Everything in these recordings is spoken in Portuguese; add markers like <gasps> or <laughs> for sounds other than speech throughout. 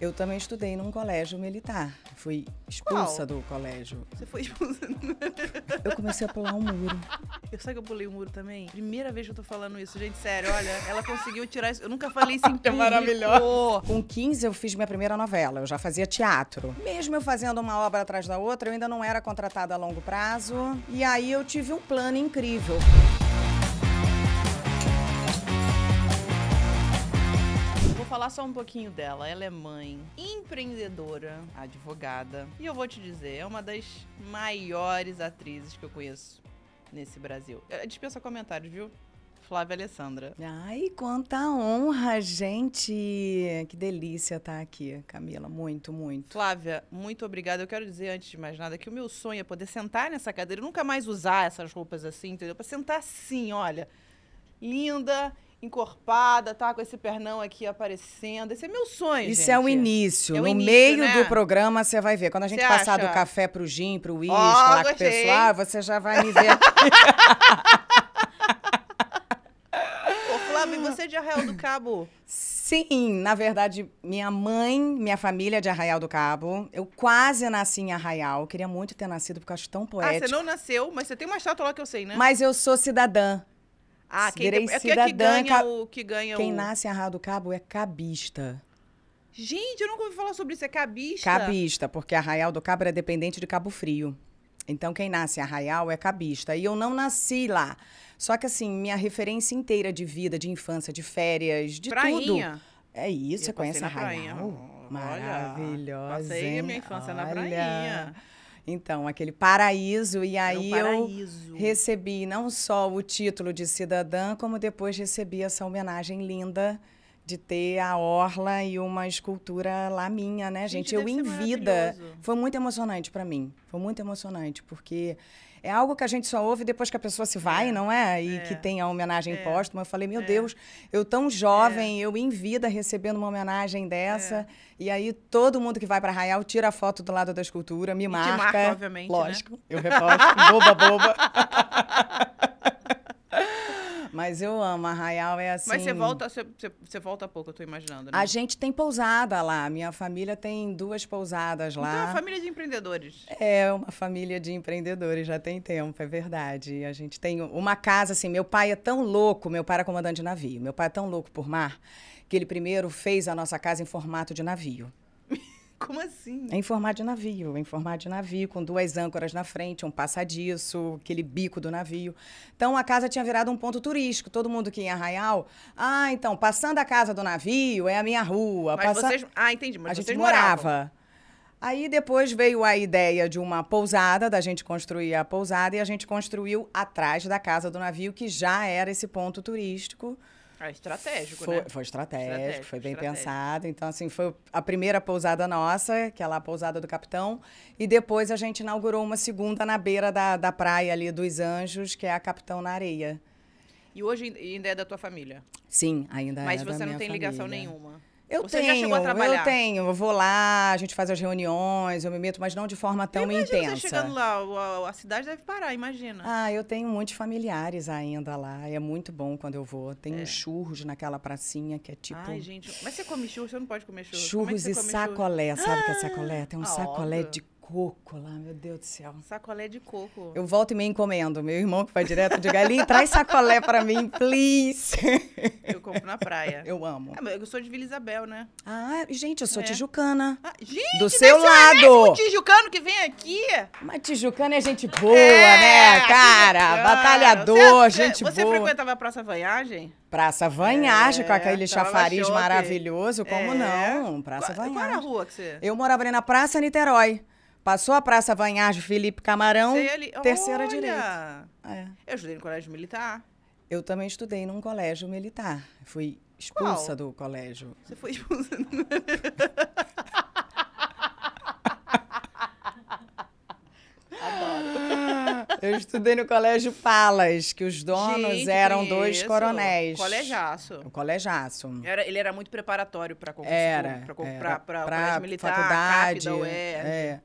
Eu também estudei num colégio militar. Fui expulsa do colégio. Você foi expulsa. <laughs> Eu comecei a pular um muro. Eu sei que eu pulei o muro também. Primeira vez que eu tô falando isso, gente, sério, olha, ela conseguiu tirar isso. Eu nunca falei isso em <laughs> público. maravilhosa. Com 15 eu fiz minha primeira novela, eu já fazia teatro. Mesmo eu fazendo uma obra atrás da outra, eu ainda não era contratada a longo prazo. E aí eu tive um plano incrível. Falar só um pouquinho dela. Ela é mãe, empreendedora, advogada. E eu vou te dizer, é uma das maiores atrizes que eu conheço nesse Brasil. Eh, Dispensa comentários, viu? Flávia Alessandra. Ai, quanta honra, gente! Que delícia estar aqui, Camila. Muito, muito. Flávia, muito obrigada. Eu quero dizer, antes de mais nada, que o meu sonho é poder sentar nessa cadeira, nunca mais usar essas roupas assim, entendeu? Pra sentar assim, olha. Linda, encorpada, tá? Com esse pernão aqui aparecendo. Esse é meu sonho, Isso gente. é o início. É o no início, meio né? do programa, você vai ver. Quando a gente Você passar acha? do café pro gin, pro uísque, Ó, lá com o pessoal, você já vai me ver. Ô, Flávia, e você é de Arraial do Cabo? Sim, na verdade, minha mãe, minha família é de Arraial do Cabo. Eu quase nasci em Arraial. Queria muito ter nascido porque eu acho tão Ah, poético. você não nasceu, mas você tem uma estátua lá que eu sei, né? Mas eu sou cidadã. Ah, quem, virei é que, é que cidadã ganha ca- o que ganha Quem o... nasce em Arraial do Cabo é cabista. Gente, eu nunca ouvi falar sobre isso. É cabista? Cabista, porque Arraial do Cabo é dependente de Cabo Frio. Então, quem nasce em Arraial é cabista. E eu não nasci lá. Só que, assim, minha referência inteira de vida, de infância, de férias, de tudo. Prainha. É isso, Eu você conhece na prainha. Arraial? Olha, Maravilhosa. Passei a minha infância na Olha. prainha. Então, aquele paraíso. E Era um aí eu paraíso. recebi não só o título de cidadã, como depois recebi essa homenagem linda de ter a orla e uma escultura lá minha, né, gente? Gente, eu em vida. Foi muito emocionante para mim. Foi muito emocionante, porque é algo que a gente só ouve depois que a pessoa se vai, É, não é? E é. que tem a homenagem É, póstuma. Eu falei, meu é. Deus, eu tão jovem, eu em vida recebendo uma homenagem dessa. É. E aí todo mundo que vai para Arraial tira a foto do lado da escultura, me te marca. marca, obviamente, né? Lógico, eu reposto, boba, boba. <laughs> Mas eu amo, Arraial é assim... Mas você volta, você, você- volta há pouco, eu tô imaginando, né? A gente tem pousada lá, minha família tem duas pousadas Então é lá. uma família de empreendedores. É uma família de empreendedores, já tem tempo, é verdade. A gente tem uma casa, assim, meu pai é tão louco, meu pai era comandante de navio, meu pai é tão louco por mar, que ele primeiro fez a nossa casa em formato de navio. <laughs> Como assim? É em formato de navio, em formato de navio, com duas âncoras na frente, um passadiço, aquele bico do navio. Então a casa tinha virado um ponto turístico. Todo mundo que ia em Arraial, ah, então, passando a casa do navio é a minha rua. Mas passa- vocês... Ah, entendi, mas a gente morava. Aí depois veio a ideia de uma pousada, da gente construir a pousada, e a gente construiu atrás da casa do navio, que já era esse ponto turístico. Ah, estratégico, Foi, né? foi estratégico, Estratégico, foi bem estratégico. pensado. Então, assim, foi a primeira pousada nossa, que é lá a pousada do capitão. E depois a gente inaugurou uma segunda na beira da, da praia ali dos Anjos, que é a Capitão na Areia. E hoje ainda é da tua família. Sim, ainda Mas é da você não minha tem ligação família. nenhuma. Eu Você tenho, já chegou a trabalhar? eu tenho. Eu vou lá, a gente faz as reuniões, eu me meto, mas não de forma tão Imagina intensa. você chegando lá, a, a cidade deve parar, imagina. Ah, eu tenho muitos familiares ainda lá. É muito bom quando eu vou. Tem uns churros naquela pracinha que é tipo. Ai, gente. Mas você come churros? Você não pode comer churros. É churros você e sacolé. Sabe o que é sacolé? Tem um Ah, sacolé óbvio. de coco lá, meu Deus do céu. Sacolé de coco. Eu volto e me encomendo. Meu irmão que vai direto de galinha, traz sacolé pra mim, please. Eu compro na praia. Eu amo. Mas eu sou de Vila Isabel, né? Ah, gente, eu sou É. tijucana. Ah, gente, Do seu lado. tijucano que vem aqui. Mas tijucana é gente boa, É, né, cara? bacana. Batalhador, Você- gente Você boa. frequentava a Praça Vanhagem? Praça Vanhagem, com É, aquele tomava chafariz maravilhoso. Como É. não? Praça qual, qual era a Vanhagem. rua que você... Eu morava ali na Praça Niterói. Passou a Praça Vanhagem Felipe Camarão, ali- terceira Olha! direita. É. Eu estudei no colégio militar. Eu também estudei num colégio militar. Fui expulsa Qual? do colégio. Você foi expulsa. <laughs> Eu estudei no colégio Palas, que os donos Gente, eram dois coronéis. Colegiaço. O colegiaço. Era, ele era muito preparatório para concurso para para Pra colégio militar, faculdade. CAP da UERJ. é.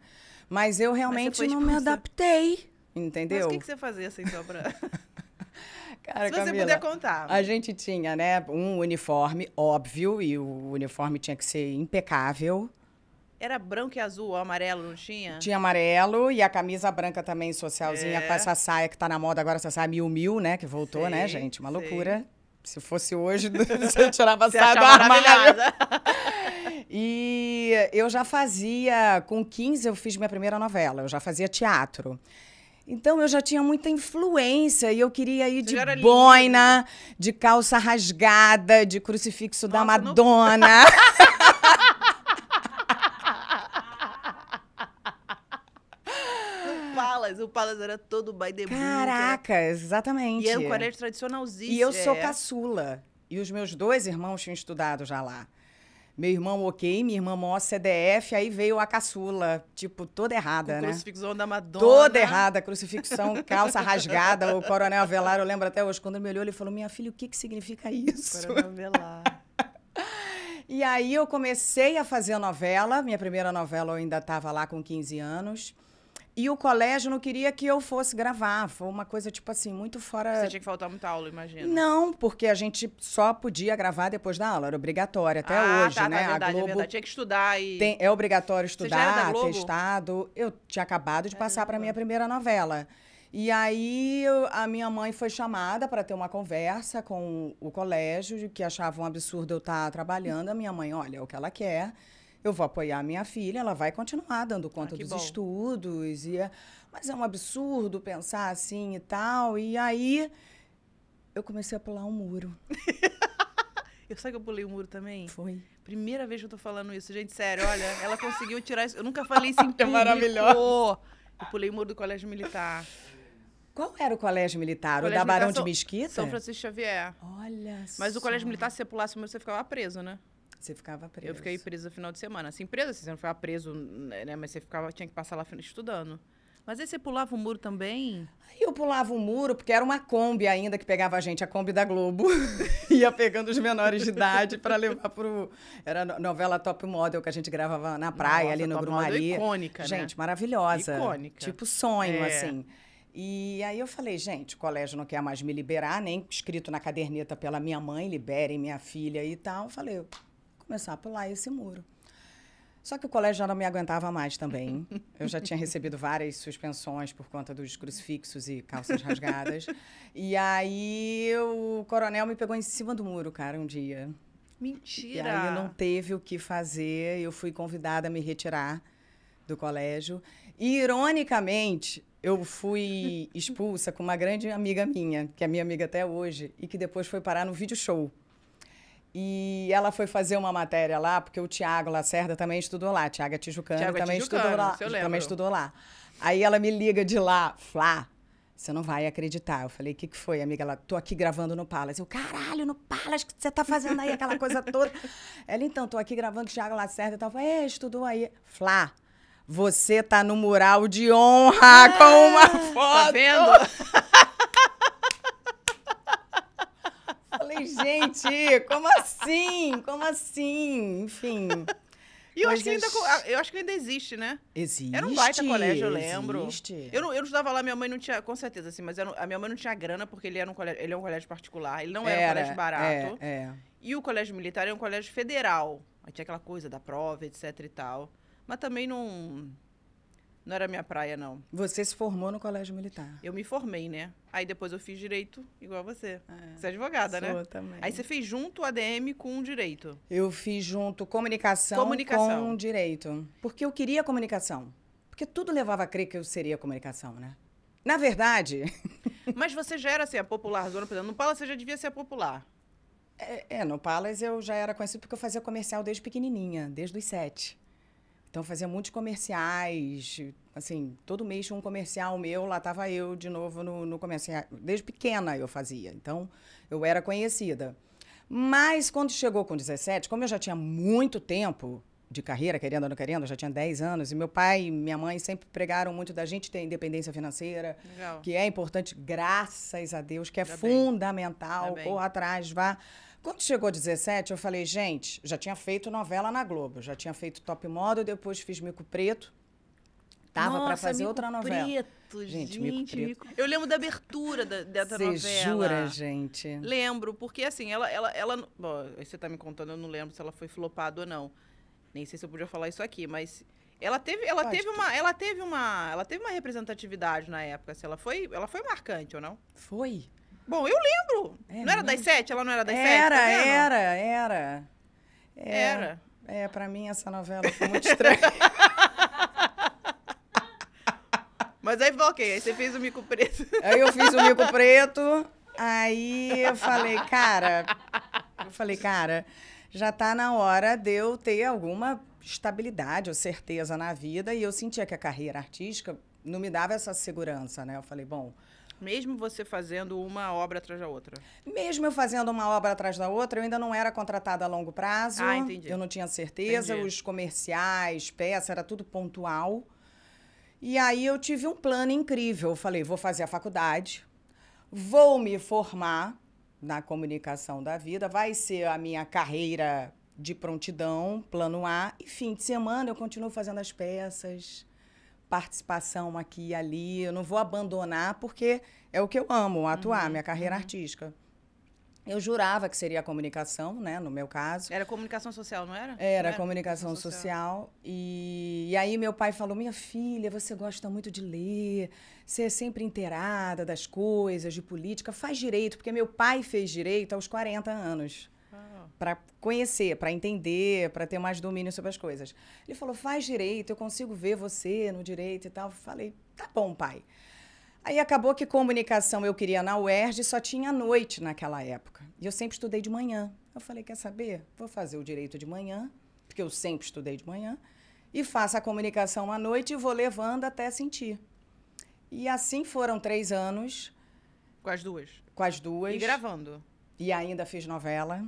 Mas eu realmente foi não me adaptei. Mas Entendeu? o que, que você fazia assim só pra... <laughs> Cara, Se você Camila, puder contar. A gente tinha, né, um uniforme, óbvio, e o uniforme tinha que ser impecável. Era branco e azul, ou amarelo, não tinha? Tinha amarelo e a camisa branca também, socialzinha, É. com essa saia que tá na moda agora, essa saia mil mil, né? Que voltou, né, Sei, gente? Uma sei. loucura. Se fosse hoje, <laughs> <laughs> você tirava a saia do armário. E eu já fazia, com 15 eu fiz minha primeira novela, eu já fazia teatro. Então eu já tinha muita influência e eu queria ir de boina, de calça rasgada, de crucifixo da Nossa, não- Madonna. No Palas, <laughs> o Palas era todo by the book. Caraca, exatamente. E era um colégio tradicionalzíssimo. E eu sou é. caçula. E os meus dois irmãos tinham estudado já lá. Meu irmão ok, minha irmã mó CDF, aí veio a caçula, tipo, toda errada, Com né? crucifixão da Madonna. Toda errada, crucifixão, calça rasgada. O coronel Avelar, eu lembro até hoje, quando ele me olhou, ele falou: Minha filha, o que, que significa isso? Coronel Velar. <laughs> E aí eu comecei a fazer novela. Minha primeira novela eu ainda estava lá com 15 anos. E o colégio não queria que eu fosse gravar. Foi uma coisa, tipo assim, muito fora. Você tinha que faltar muita aula, imagino. Não, porque a gente só podia gravar depois da aula, era obrigatório até ah, hoje, tá, né? Tá, verdade, a é Globo verdade. Tinha que estudar e... tem- é obrigatório estudar, testado. Eu tinha acabado de passar para minha primeira novela. E aí eu- a minha mãe foi chamada para ter uma conversa com o colégio, de que achavam um absurdo eu estar trabalhando. A minha mãe, olha, é o que ela quer. Eu vou apoiar a minha filha, ela vai continuar dando conta Ah, dos bom. estudos. E é- mas é um absurdo pensar assim e tal. E aí eu comecei a pular um muro. <laughs> Eu sei que eu pulei o muro também. Foi. Primeira vez que eu tô falando isso, gente, sério, olha, <laughs> ela conseguiu tirar isso. Eu nunca falei isso em <laughs> público. maravilhosa. Eu pulei o muro do colégio militar. Qual era o colégio militar? Colégio o da Barão Militar de Mesquita? São Francisco Xavier. Olha Mas o colégio só. militar, se você pulasse o muro, você ficava preso, né? Você ficava preso. Eu fiquei presa no final de semana. Assim, presa, assim, você não ficava preso, né? Mas você ficava, tinha que passar lá estudando. Mas aí você pulava o muro também? Aí eu pulava o muro, porque era uma Kombi ainda que pegava a gente, a Kombi da Globo. <laughs> Ia pegando os menores de idade para levar pro. Era no- novela Top Model que a gente gravava na praia, Nossa, ali no Top Model Grumari. icônica, né? Gente, maravilhosa. Icônica. Tipo sonho, É. assim. E aí eu falei, gente, o colégio não quer mais me liberar, nem escrito na caderneta pela minha mãe, liberem minha filha e tal. Eu falei, começar a pular esse muro. Só que o colégio já não me aguentava mais também. <laughs> Eu já tinha recebido várias suspensões por conta dos crucifixos e calças rasgadas. E aí o coronel me pegou em cima do muro, cara, um dia. E Mentira! aí não teve o que fazer, eu fui convidada a me retirar do colégio. E, ironicamente, eu fui <laughs> expulsa com uma grande amiga minha, que é minha amiga até hoje, e que depois foi parar no vídeo show. E ela foi fazer uma matéria lá, porque o Tiago Lacerda também estudou lá. Tiago é Tijucano Tiago é também estudou lá. lembro. Também estudou lá. Aí ela me liga de lá, Flá, você não vai acreditar. Eu falei, o que, que foi, amiga? Ela, tô aqui gravando no Palace. Eu, caralho, no Palace, o que você tá fazendo aí? Aquela coisa toda. Ela, então, tô aqui gravando com o Thiago Lacerda e tal. Eu falei, é, estudou aí. Flá, você tá no mural de honra com uma foto. Tá vendo? <laughs> Falei, gente, como assim? Como assim? Enfim. E eu acho, que ainda, co- eu acho que ainda existe, né? Existe. Era um baita colégio, eu lembro. Existe. Eu não, eu não estudava lá, minha mãe não tinha, com certeza, assim, mas não- a minha mãe não tinha grana porque ele, era um colégio, ele é um colégio particular, ele não era, um colégio barato. É, é. E o colégio militar é um colégio federal. Aí tinha aquela coisa da prova, etc e tal. Mas também não. Não era minha praia, não. Você se formou no colégio militar. Eu me formei, né? Aí depois eu fiz direito, igual você. Você é advogada, né? Sou também. Aí você fez junto o ADM com direito. Eu fiz junto comunicação, Comunicação. com direito. Porque eu queria comunicação. Porque tudo levava a crer que eu seria comunicação, né? Na verdade, <laughs> Mas você já era assim, a popular zona, por exemplo, no Paula você já devia ser a popular. é, é, no Palace eu já era conhecido porque eu fazia comercial desde pequenininha, desde os sete. Então fazia muitos comerciais, assim, todo mês tinha um comercial meu, lá estava eu de novo no, no comercial. Desde pequena eu fazia, então eu era conhecida. Mas quando chegou com 17, como eu já tinha muito tempo de carreira, querendo ou não querendo, eu já tinha 10 anos, e meu pai e minha mãe sempre pregaram muito da gente ter independência financeira, Legal. que é importante, graças a Deus, que é Ainda fundamental, bem. corra atrás, vá. Quando chegou 17, eu falei, gente, já tinha feito novela na Globo, já tinha feito Top Model, depois fiz Mico Preto. Tava pra Nossa, fazer outra novela. Preto, Gente, gente, Mico Preto. Mico- Eu lembro da abertura da, dessa Você novela. jura, gente? Lembro, porque assim, ela, ela, ela. Bom, você tá me contando, eu não lembro se ela foi flopada ou não. Nem sei se eu podia falar isso aqui, mas ela teve, ela Pode. teve uma, ela teve uma, ela teve uma representatividade na época. Se ela foi, ela foi marcante ou não? Foi. Bom, eu lembro. É não era das sete? Ela não era das sete? Era, tá era, era. É, Era. É, pra mim essa novela foi muito estranha. <laughs> Mas aí, ok, aí você fez o mico preto. Aí eu fiz o mico preto, aí eu falei, cara, eu falei, cara, já tá na hora de eu ter alguma estabilidade ou certeza na vida. E eu sentia que a carreira artística não me dava essa segurança, né? Eu falei, bom, Mesmo você fazendo uma obra atrás da outra. mesmo eu fazendo uma obra atrás da outra, eu ainda não era contratada a longo prazo. Ah, entendi. Eu não tinha certeza, Entendi. os comerciais, peça, era tudo pontual. E aí eu tive um plano incrível. Eu falei, vou fazer a faculdade, vou me formar na comunicação da vida, vai ser a minha carreira de prontidão, plano A, e fim de semana eu continuo fazendo as peças, participação aqui e ali. Eu não vou abandonar porque é o que eu amo, atuar, minha carreira artística. Eu jurava que seria a comunicação, né, no meu caso. Era comunicação social, não era? Era Não comunicação social. E, e aí meu pai falou: Minha filha, você gosta muito de ler, você é sempre inteirada das coisas, de política, faz direito, porque meu pai fez direito aos 40 anos. Ah. Para conhecer, para entender, para ter mais domínio sobre as coisas. Ele falou: faz direito, eu consigo ver você no direito e tal. Falei: tá bom, pai. Aí acabou que comunicação eu queria na UERJ só tinha à noite naquela época. E eu sempre estudei de manhã. Eu falei: quer saber? Vou fazer o direito de manhã, porque eu sempre estudei de manhã, e faço a comunicação à noite e vou levando até sentir. E assim foram três anos, Com as duas. com as duas. E gravando. E ainda fiz novela.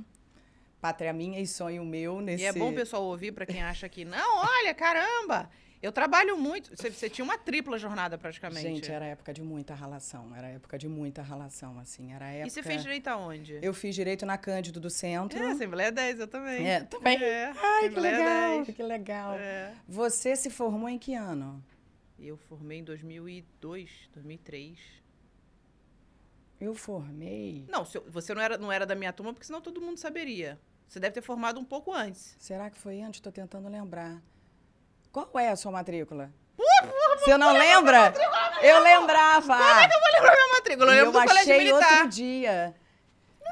Pátria Minha e Sonho Meu nesse. E é bom o pessoal ouvir pra quem acha que, não, olha, caramba, eu trabalho muito. Você, você tinha uma tripla jornada praticamente. Gente, era época de muita relação. Era época de muita relação, assim. Era época... E você fez direito aonde? Eu fiz direito na Cândido do Centro. É, Assembleia 10, eu também. É, também? É, Ai, que legal, 10. que legal. É. Você se formou em que ano? Eu formei em 2002, 2003. Eu formei... Não, você não era, não era da minha turma, porque senão todo mundo saberia. Você deve ter formado um pouco antes. Será que foi antes? Estou tentando lembrar. Qual é a sua matrícula? <laughs> Você não lembra? Eu lembrava. Eu vou lembrar minha matrícula, eu lembro do colégio militar. outro dia.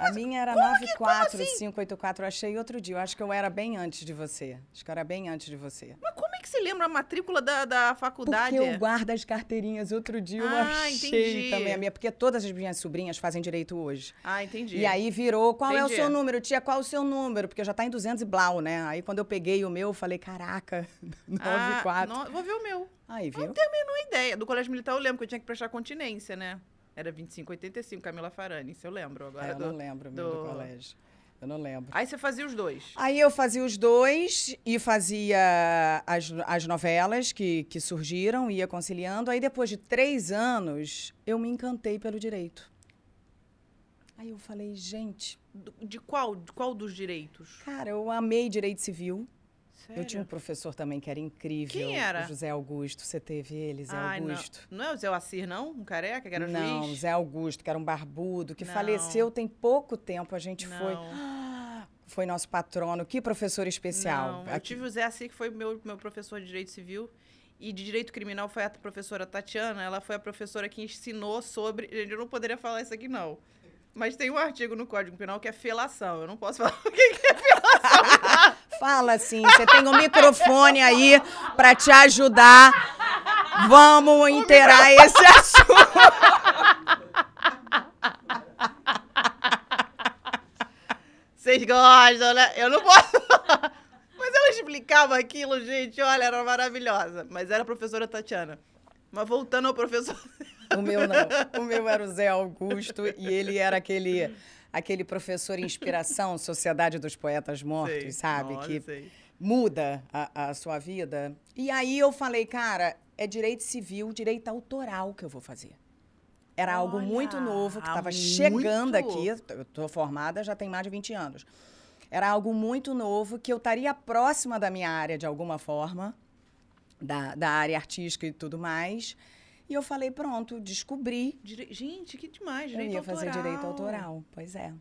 A minha era 94584, eu achei outro dia. Eu acho que eu era bem antes de você. Acho que eu era bem antes de você. Mas como é que você lembra a matrícula da, da faculdade? Porque eu guardo as carteirinhas. Outro dia eu Ah, achei entendi. também a minha. Porque todas as minhas sobrinhas fazem direito hoje. Ah, entendi. E aí virou, qual é o Entendi. seu número? Tia, qual é o seu número? Porque já tá em 200 e blau, né? Aí quando eu peguei o meu, eu falei, caraca, <laughs> 94. Ah, no- vou ver o meu. Aí, viu? Não tenho a menor ideia. Do colégio militar eu lembro que eu tinha que prestar continência, né? Era 2585, Camila Farani, isso eu lembro agora. Ah, eu do- não lembro meu do do- colégio. Eu não lembro. Aí você fazia os dois. Aí eu fazia os dois e fazia as, as novelas que, que surgiram, ia conciliando. Aí depois de três anos, eu me encantei pelo direito. Aí eu falei, gente, Do- De qual, de qual dos direitos? cara, eu amei direito civil. Sério? Eu tinha um professor também que era incrível. Quem era? o José Augusto. Você teve ele, Zé Ai, Augusto? Não. não é o Zé Assir, não? Um careca que era não, juiz? Zé Augusto, que era um barbudo, que Não. faleceu tem pouco tempo. A gente foi. Não. <gasps> Foi nosso patrono. Que professor especial. Não, eu tive o Zé Assir, que foi meu, meu professor de Direito Civil. E de Direito Criminal foi a professora Tatiana. Ela foi a professora que ensinou sobre... Gente, eu não poderia falar isso aqui, não. Mas tem um artigo no Código Penal que é felação. Eu não posso <laughs> falar o que que é felação. Fala assim, você tem um microfone aí pra te ajudar. Vamos inteirar esse <laughs> assunto. Vocês gostam, né? Eu não posso. <laughs> Mas ela explicava aquilo, gente. Olha, era maravilhosa. Mas era a professora Tatiana. Mas voltando ao professor... O meu não. O meu era o Zé Augusto e ele era aquele aquele professor inspiração, <laughs> Sociedade dos Poetas Mortos, Sei. sabe? Nossa, que sei. muda a, a sua vida. E aí eu falei, cara, é direito civil, direito autoral que eu vou fazer. Era algo Olha, muito novo que estava chegando aqui. Eu estou formada já tem mais de 20 anos. Era algo muito novo que eu estaria próxima da minha área de alguma forma. da, da área artística e tudo mais. E eu falei, pronto, descobri. Dire... Gente, que demais, Eu direito ia autoral. fazer direito autoral, pois é.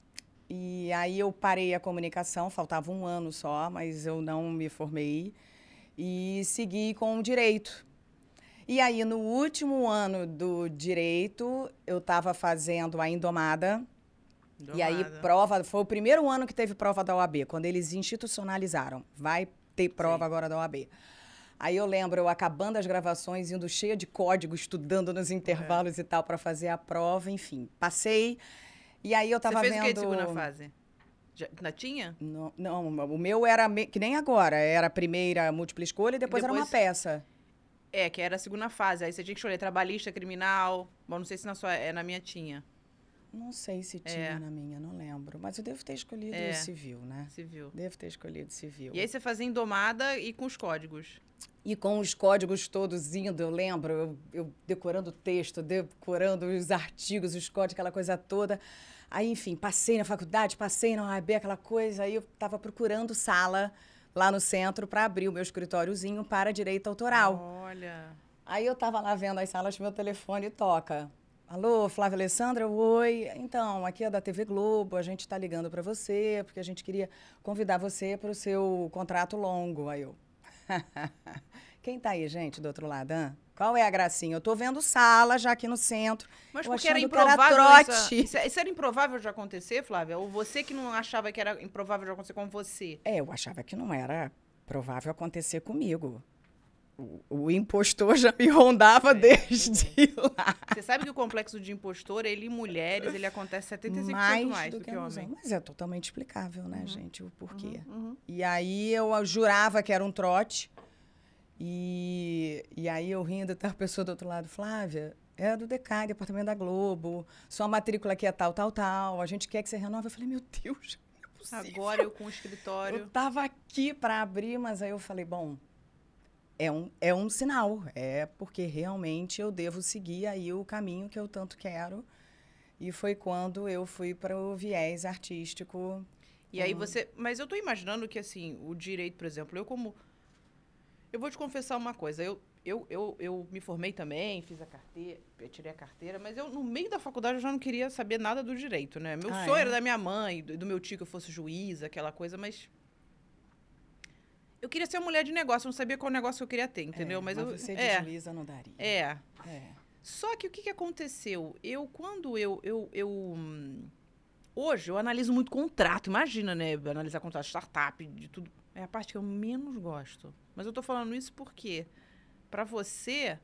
E aí eu parei a comunicação, faltava um ano só, mas eu não me formei e segui com o direito. E aí, no último ano do direito, eu estava fazendo a Indomada. E aí, prova, foi o primeiro ano que teve prova da OAB, quando eles institucionalizaram. Vai ter prova Sim. agora da OAB. Aí eu lembro eu acabando as gravações, indo cheia de código, estudando nos intervalos e tal para fazer a prova, enfim. Passei. E aí eu tava Você fez vendo o que de segunda fase? Já, na tinha? Não, não, o meu era me- que nem agora, era a primeira múltipla escolha e depois, era uma depois- peça. É, que era a segunda fase. Aí você tinha que escolher trabalhista, criminal. Bom, não sei se na sua. É, na minha tinha. Não sei se tinha É. na minha, não lembro, mas eu devo ter escolhido É. civil, né? Civil. Devo ter escolhido civil. E aí você fazia indomada e com os códigos. E com os códigos todos indo, eu lembro, eu, eu decorando o texto, decorando os artigos, os códigos, aquela coisa toda. Aí, enfim, passei na faculdade, passei na OAB, aquela coisa. Aí eu estava procurando sala lá no centro para abrir o meu escritóriozinho para direito autoral. Olha. Aí eu estava lá vendo as salas, meu telefone toca. Alô, Flávia Alessandra? Oi. Então, aqui é da TV Globo, a gente está ligando para você, porque a gente queria convidar você para o seu contrato longo. Aí eu. <laughs> Quem tá aí, gente, do outro lado? hã? Qual é a gracinha? Eu tô vendo sala já aqui no centro. Mas porque era era improvável trote. isso, isso era improvável de acontecer, Flávia? Ou você que não achava que era improvável de acontecer com você? É, eu achava que não era provável acontecer comigo. O, impostor <laughs> já me rondava desde lá. Você sabe que o complexo de impostor, ele em mulheres, ele acontece 75% mais, mais, do, do, que, que, homem. Mas é totalmente explicável, né, gente, o porquê. Uhum. E aí eu jurava que era um trote. E, e aí eu rindo, tá a pessoa do outro lado, Flávia, é do DECAI, Departamento da Globo, sua matrícula aqui é tal, tal, tal, a gente quer que você renove. Eu falei, meu Deus, <laughs> não é possível. Agora eu com o Eu escritório. tava aqui para abrir, mas aí eu falei, bom, é um, é um sinal, é porque realmente eu devo seguir aí o caminho que eu tanto quero. E foi quando eu fui para o viés artístico. E aí você. Mas eu tô imaginando que, assim, o direito, por exemplo, eu como. Eu vou te confessar uma coisa. Eu, eu, eu, eu me formei também, fiz a carteira, eu tirei a carteira, mas eu, no meio da faculdade, eu já não queria saber nada do direito, né? Meu Ah, sonho é? era da minha mãe, do, do meu tio que eu fosse juíza, aquela coisa, mas. Eu queria ser uma mulher de negócio, eu não sabia qual negócio eu queria ter, entendeu? É, mas, eu. você é, juíza não daria. é. É. Só que o que, que aconteceu? Eu, quando eu, eu, eu. Hoje eu analiso muito contrato. Imagina, né? Analisar contrato, startup, de tudo. É a parte que eu menos gosto. Mas eu tô falando isso porque, pra você,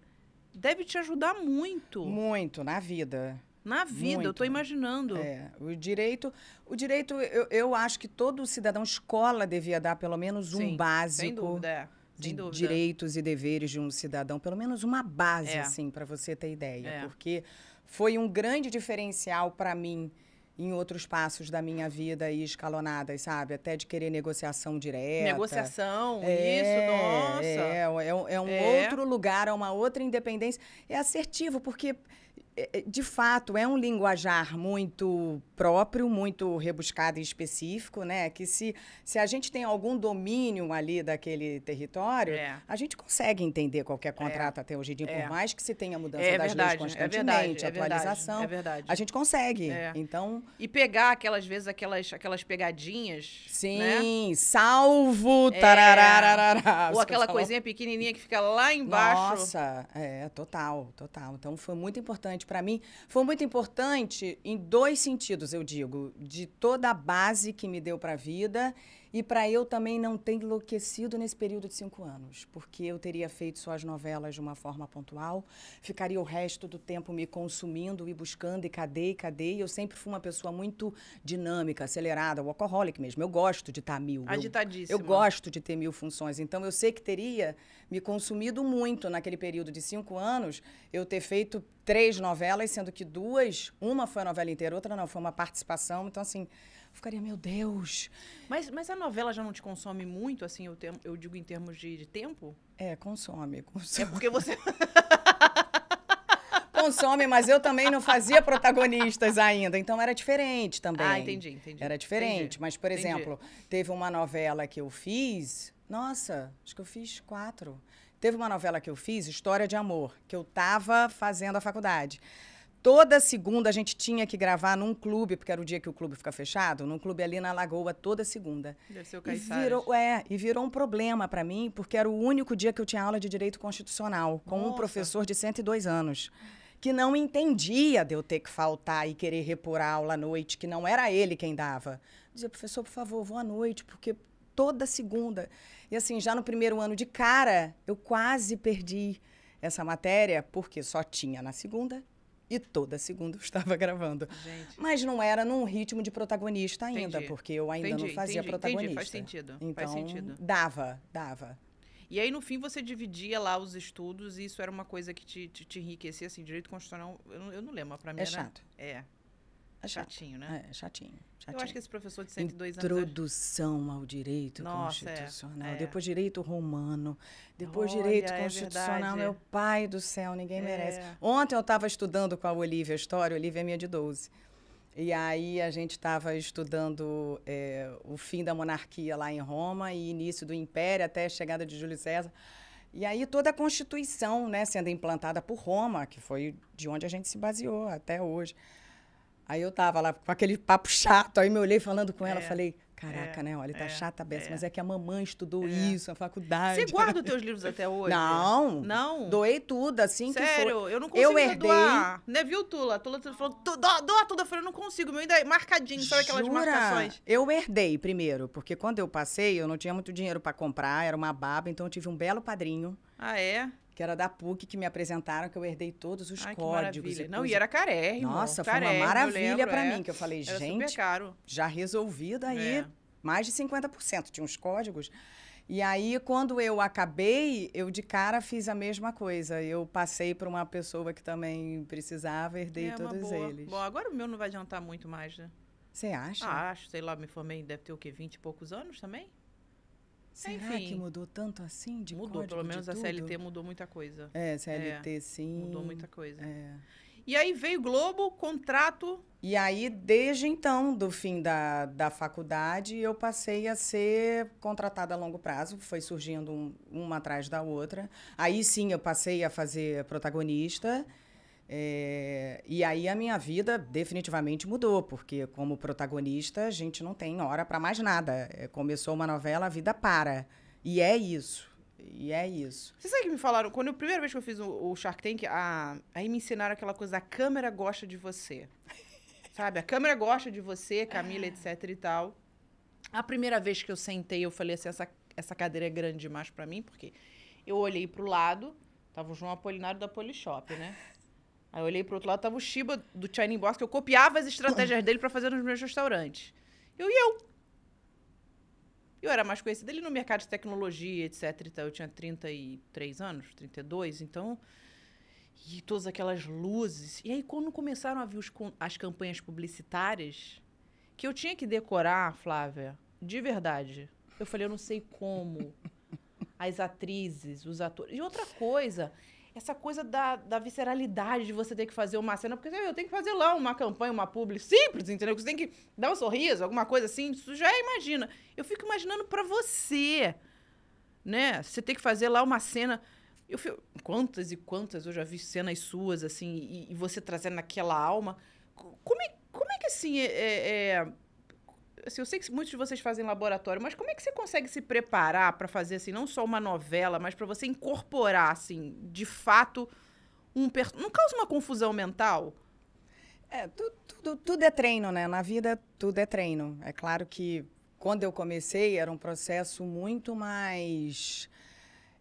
deve te ajudar muito Muito, na vida. Na vida. Eu tô muito. imaginando. É, o direito, o direito eu, eu acho que todo cidadão escola devia dar pelo menos um Sim, básico Sem dúvida, é. De direitos e deveres de um cidadão, pelo menos uma base É. assim para você ter ideia, É. porque foi um grande diferencial para mim em outros passos da minha vida aí escalonadas, sabe? Até de querer negociação direta. Negociação, É, isso, nossa. É, é, um- é um É. outro lugar, é uma outra independência. É assertivo, porque, de fato, é um linguajar muito próprio, muito rebuscado e específico, né? Que se, se a gente tem algum domínio ali daquele território, É. a gente consegue entender qualquer contrato até hoje em dia, É. por mais que se tenha mudança É das verdade, leis é constantemente, é atualização. é verdade. A gente consegue. É. Então, E pegar aquelas vezes, aquelas, aquelas pegadinhas. sim, Né? salvo, É. tararararará. Ou aquela coisinha pequenininha que fica lá embaixo. Nossa, é, total, total. Então foi muito importante para mim. Foi muito importante em dois sentidos, eu digo, de toda a base que me deu para a vida e para eu também não ter enlouquecido nesse período de cinco anos, porque eu teria feito só as novelas de uma forma pontual, ficaria o resto do tempo me consumindo e buscando e cadê, e cadê. E eu sempre fui uma pessoa muito dinâmica, acelerada, workaholic mesmo. Eu gosto de estar mil. Eu- Agitadíssima. eu gosto de ter mil funções, então eu sei que teria me consumido muito naquele período de cinco anos eu ter feito três novelas, sendo que duas, uma foi a novela inteira, outra não, foi uma participação. Então, assim, eu ficaria, meu Deus. Mas, mas a novela já não te consome muito, assim, eu, tem- eu digo em termos de, de tempo? É, consome, <laughs> É consome. porque você. <laughs> consome, mas eu também não fazia protagonistas ainda, então era diferente também. ah, entendi, entendi. Era diferente. Entendi. Mas, por Entendi. exemplo, teve uma novela que eu fiz Nossa, acho que eu fiz quatro. Teve uma novela que eu fiz, História de Amor, que eu tava fazendo a faculdade. Toda segunda a gente tinha que gravar num clube, porque era o dia que o clube fica fechado, num clube ali na Lagoa, toda segunda. Deve ser o E virou, é, e virou um problema para mim, porque era o único dia que eu tinha aula de direito constitucional com um Nossa. professor de 102 anos, que não entendia de eu ter que faltar e querer repor a aula à noite, que não era ele quem dava. Dizia, professor, por favor, vou à noite, porque toda segunda. E assim, já no primeiro ano de cara, eu quase perdi essa matéria, porque só tinha na segunda e toda segunda eu estava gravando. Gente. Mas não era num ritmo de protagonista ainda, Entendi. porque eu ainda Entendi, não fazia entendi, protagonista. faz sentido, faz Então, sentido. dava, dava. E aí, no fim, você dividia lá os estudos e isso era uma coisa que te, te, te enriquecia, assim, direito constitucional, eu não, eu não lembro, mas pra mim É era... chato. É, É chato. chatinho, né? É, chatinho, chatinho. Eu acho que esse professor de 102 anos... eu- Introdução ao direito Nossa, é, constitucional, é. depois direito romano, depois Olha, direito é constitucional, verdade. meu pai do céu, ninguém É. merece. Ontem eu estava estudando com a Olivia a história, a Olivia é minha de 12. E aí a gente estava estudando é, o fim da monarquia lá em Roma e início do Império até a chegada de Júlio César. E aí toda a Constituição, né, sendo implantada por Roma, que foi de onde a gente se baseou até hoje. Aí eu tava lá com aquele papo chato, aí me olhei falando com ela, É, falei, caraca, é, né, olha, tá é, chata a beça, é. mas é que a mamãe estudou É. isso, a faculdade. Você guarda os teus livros até hoje? Não. Não? Doei tudo, assim que foi. Sério, eu não consigo Eu herdei. doar. Né, viu, Tula? A Tula falou, "Tu- doa, doa tudo. Eu falei, eu não consigo. Meu ainda é marcadinho, sabe aquelas Jura? marcações? Eu herdei primeiro, porque quando eu passei, eu não tinha muito dinheiro para comprar, era uma baba, então eu tive um belo padrinho, Ah, é? Que era da PUC, que me apresentaram, que eu herdei todos os Ai, códigos. e Não, e era carérrimo. Nossa, foi carérrimo, uma eu maravilha para é. mim, que eu falei, Era gente, caro. já resolvido aí, É. mais de 50%, tinha uns códigos. E aí, quando eu acabei, eu de cara fiz a mesma coisa. Eu passei para uma pessoa que também precisava, herdei é, uma todos boa. eles. Bom, agora o meu não vai adiantar muito mais, né? Você acha? Ah, acho, sei lá, me formei, deve ter o quê? 20 e poucos anos também? Será enfim. que mudou tanto assim de mudou, pelo menos a? CLT mudou muita coisa. É, CLT sim. Mudou muita coisa. É. E aí veio Globo, contrato. E aí, desde então, do fim da, da faculdade, eu passei a ser contratada a longo prazo. Foi surgindo um- uma atrás da outra. Aí sim, eu passei a fazer protagonista. É, e aí a minha vida definitivamente mudou, porque como protagonista a gente não tem hora para mais nada. É, começou uma novela, a vida para. E é isso. E é isso. Você sabe que me falaram, quando a primeira vez que eu fiz o, o Shark Tank, a, aí me ensinaram aquela coisa, a câmera gosta de você. <laughs> Sabe? A câmera gosta de você, Camila, etc e tal. A primeira vez que eu sentei, eu falei assim, essa, essa cadeira é grande demais pra mim, porque eu olhei pro lado, tava o João Apolinário da Polishop, né? Aí eu olhei pro outro lado, tava o Shiba do Shining Box, que eu copiava as estratégias dele pra fazer nos meus restaurantes. Eu e eu. Eu era mais conhecida ali no mercado de tecnologia, etc. Eu tinha 33 anos, 32, então. E todas aquelas luzes. E aí, quando começaram a vir os as campanhas publicitárias, que eu tinha que decorar, Flávia, de verdade. Eu falei, eu não sei como. As atrizes, os atores. E outra coisa, essa coisa da, da visceralidade de você ter que fazer uma cena, porque eu tenho que fazer lá uma campanha, uma publi simples, entendeu? Você tem que dar um sorriso, alguma coisa assim, isso já imagina. Eu fico imaginando pra você, né? Você tem que fazer lá uma cena. Eu fico, quantas e quantas eu já vi cenas suas, assim, e, e você trazendo aquela alma. Co- Como é, como é que, assim, é, é- é- assim, eu sei que muitos de vocês fazem laboratório, mas como é que você consegue se preparar pra fazer, assim, não só uma novela, mas pra você incorporar, assim, de fato, um... Per... Não causa uma confusão mental? É, tu- tudo, tudo é treino, né? Na vida, tudo é treino. É claro que quando eu comecei era um processo muito mais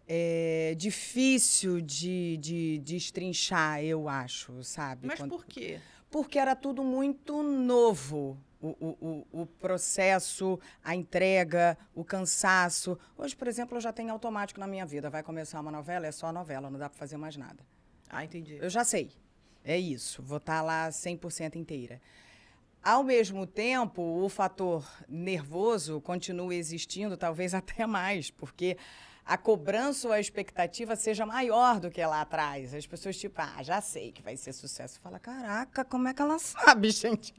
é, difícil de, de, de estrinchar, eu acho, sabe? Mas Quando- por quê? Porque era tudo muito novo. O, o, o, processo, a entrega, o cansaço. Hoje, por exemplo, eu já tenho automático na minha vida. Vai começar uma novela, é só novela, não dá para fazer mais nada. Ah, entendi. Eu já sei. É isso. Vou estar lá 100% inteira. Ao mesmo tempo, o fator nervoso continua existindo, talvez <laughs> até mais, porque a cobrança ou a expectativa seja maior do que lá atrás. As pessoas, tipo, ah, já sei que vai ser sucesso. Fala, caraca, como é que ela sabe, <laughs> gente?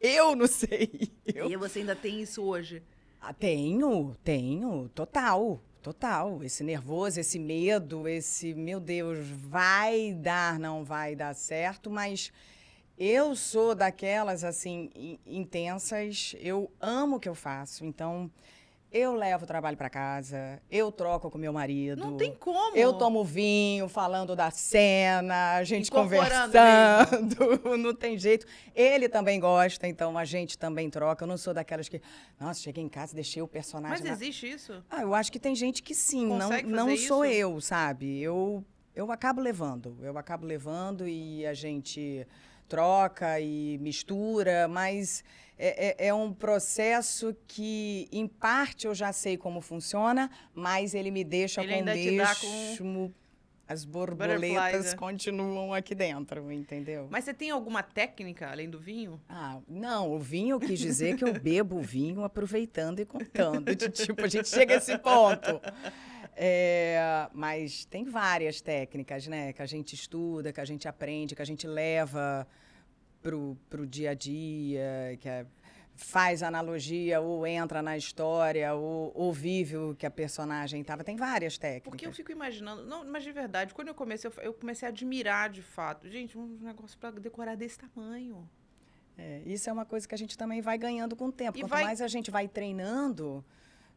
Eu não sei. Eu E você ainda tem isso hoje? ah, tenho, tenho, total, Total, esse nervoso, esse medo, esse, meu Deus, vai dar, não vai dar certo, mas eu sou daquelas, assim, in- intensas, eu amo o que eu faço, então eu levo o trabalho para casa, eu troco com meu marido. Não tem como. Eu tomo vinho, falando da cena, a gente Incorporando conversando, <laughs> não tem jeito. Ele também gosta, então a gente também troca. Eu não sou daquelas que, nossa, cheguei em casa e deixei o personagem. Mas na- existe isso? Ah, eu acho que tem gente que sim, não, Consegue não fazer sou isso? eu, sabe? Eu, eu acabo levando, eu acabo levando e a gente troca e mistura, mas é, é- é um processo que, em parte, eu já sei como funciona, mas ele me deixa Ele com mesmo... As borboletas é. continuam aqui dentro, entendeu? Mas você tem alguma técnica além do vinho? Ah, não, o vinho eu quis dizer que eu bebo o vinho aproveitando e contando. De, tipo, a gente chega a esse ponto. É, mas tem várias técnicas, né? Que a gente estuda, que a gente aprende, que a gente leva pro, pro dia a dia, que é- faz analogia, ou entra na história, ou, ou vive o que a personagem estava. Tem várias técnicas. Porque eu fico imaginando, não, mas de verdade, quando eu comecei, eu, comecei a admirar de fato. Gente, um negócio pra decorar desse tamanho. É, isso é uma coisa que a gente também vai ganhando com o tempo. E Quanto vai- mais a gente vai treinando,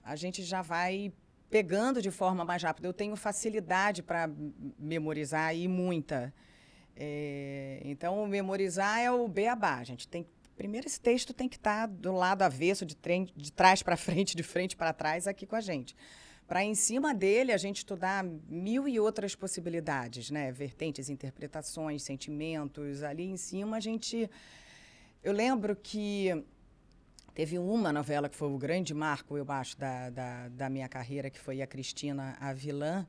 a gente já vai pegando de forma mais rápida. Eu tenho facilidade para memorizar e muita. É, então, memorizar é o beabá. A gente tem primeiro esse texto tem que estar do lado avesso, de, trem, de trás para <laughs> frente, de frente para trás, aqui com a gente. Para em cima dele a gente estudar mil e outras possibilidades, né? Vertentes, interpretações, sentimentos. Ali em cima a gente eu lembro que teve uma novela que foi o grande marco, eu acho, da, da, da minha carreira, que foi a Cristina, a vilã.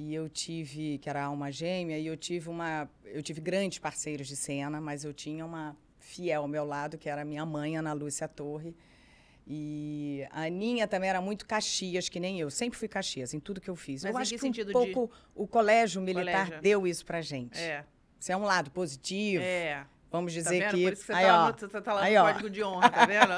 E eu tive, que era alma gêmea, e eu tive uma. Eu tive grandes parceiros de cena, mas eu tinha uma fiel ao meu lado, que era a minha mãe, Ana Lúcia Torre. E a Aninha também era muito Caxias, que nem eu. Sempre fui Caxias, em tudo que eu fiz. Mas eu acho que que um sentido de- pouco o colégio militar Colégio. deu isso pra gente. É, Isso é um lado positivo. é. Vamos Tá dizer vendo? que. Por isso que você aí, tá, ó, tá lá aí, no ó. código de honra, tá vendo?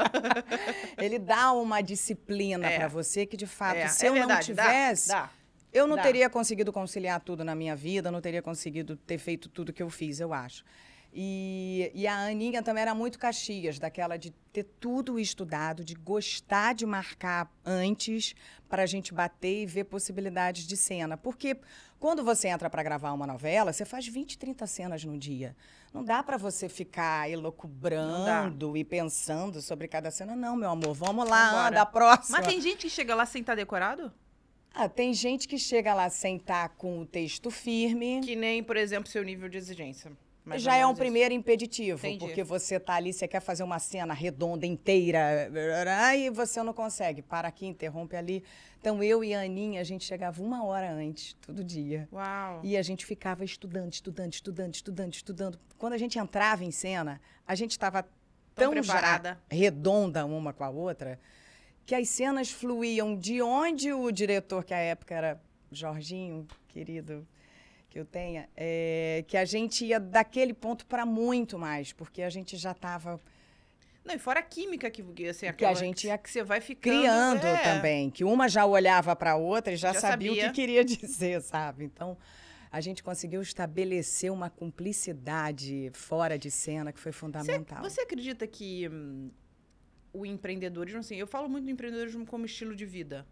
<laughs> Ele dá uma disciplina É. para você que, de fato, É, se é eu verdade, não dá, tivesse, dá. Eu não dá. teria conseguido conciliar tudo na minha vida, não teria conseguido ter feito tudo que eu fiz, eu acho. E, e a Aninha também era muito Caxias, daquela de ter tudo estudado, de gostar de marcar antes para a gente bater e ver possibilidades de cena. Porque quando você entra para gravar uma novela, você faz 20, 30 cenas no dia. Não dá para você ficar elocubrando e pensando sobre cada cena. Não, meu amor, vamos lá, Vambora. anda, a próxima. Mas tem gente que chega lá sem estar decorado? Ah, tem gente que chega lá sem estar com o texto firme. Que nem, por exemplo, seu nível de exigência. Mais já é um isso. primeiro impeditivo, Entendi. porque você tá ali, você quer fazer uma cena redonda inteira, e você não consegue. Para aqui, interrompe ali. Então, eu e a Aninha, a gente chegava uma hora antes, todo dia. Uau. E a gente ficava estudando, estudando, estudando, estudando, estudando. Quando a gente entrava em cena, a gente estava Tão tão, preparada. redonda uma com a outra, que as cenas fluíam de onde o diretor, que à época era Jorginho, querido, que eu tenha, é, que a gente ia daquele ponto para muito mais, porque a gente já estava Não, e fora a química que, assim, Que a gente ia que você vai ficando. criando é. também, que uma já olhava para a outra e já, Já sabia, sabia. o que queria <laughs> dizer, sabe? Então, a gente conseguiu estabelecer uma cumplicidade fora de cena que foi fundamental. Você acredita que hum, o empreendedorismo, assim, eu falo muito do empreendedorismo como estilo de vida.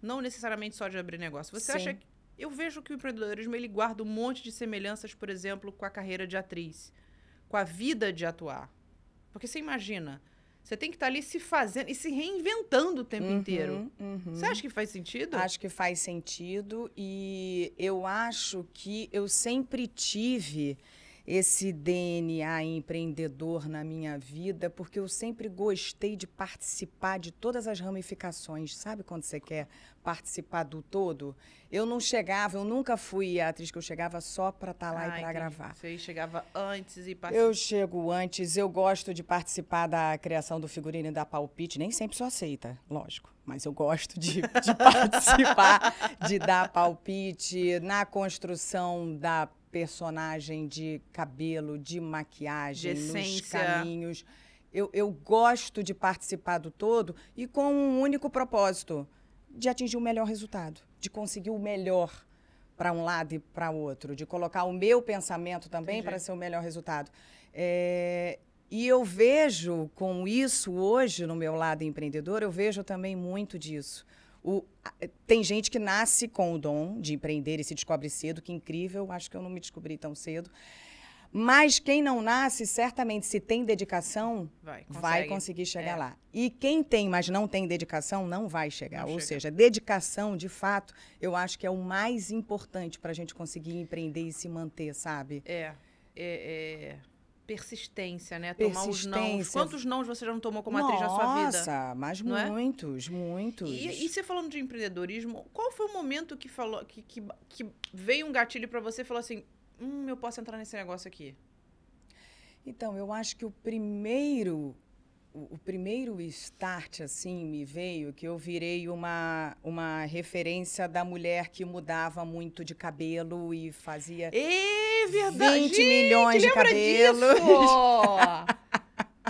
Não necessariamente só de abrir negócio. Você Sim. acha que. Eu vejo que o empreendedorismo ele guarda um monte de semelhanças, por exemplo, com a carreira de atriz, com a vida de atuar. Porque você imagina, você tem que estar ali se fazendo e se reinventando o tempo Uhum, inteiro. uhum. Você acha que faz sentido? Acho que faz sentido e eu acho que eu sempre tive esse DNA empreendedor na minha vida, porque eu sempre gostei de participar de todas as ramificações. Sabe quando você quer participar do todo? Eu não chegava, eu nunca fui a atriz que eu chegava só para estar lá Ah, e para gravar. Você chegava antes e passava. Eu chego antes, eu gosto de participar da criação do figurino e da palpite, nem sempre sou aceita, lógico, mas eu gosto de, de <laughs> participar, de dar palpite na construção da personagem de cabelo, de maquiagem, De nos caminhos. Eu, eu gosto de participar do todo e com um único propósito. de atingir o melhor resultado, de conseguir o melhor para um lado e para o outro, de colocar o meu pensamento também para ser o melhor resultado. É, e eu vejo com isso hoje no meu lado empreendedor, eu vejo também muito disso. O, tem gente que nasce com o dom de empreender e se descobre cedo, que incrível, acho que eu não me descobri tão cedo. Mas quem não nasce, certamente, se tem dedicação, vai, vai conseguir chegar é. lá. E quem tem, mas não tem dedicação, não vai chegar. Não Ou chega. seja, dedicação, de fato, eu acho que é o mais importante para a gente conseguir empreender e se manter, sabe? É. é, é persistência, né? Tomar os nãos. Quantos nãos você já não tomou como Nossa, atriz na sua vida? Nossa, mas é? muitos, é? muitos. E, e, você falando de empreendedorismo, qual foi o momento que falou que, que, que veio um gatilho para você e falou assim: hum, eu posso entrar nesse negócio aqui? Então, eu acho que o primeiro o, primeiro start assim me veio que eu virei uma, uma referência da mulher que mudava muito de cabelo e fazia é verdade. 20 Gente, milhões de cabelos. <laughs>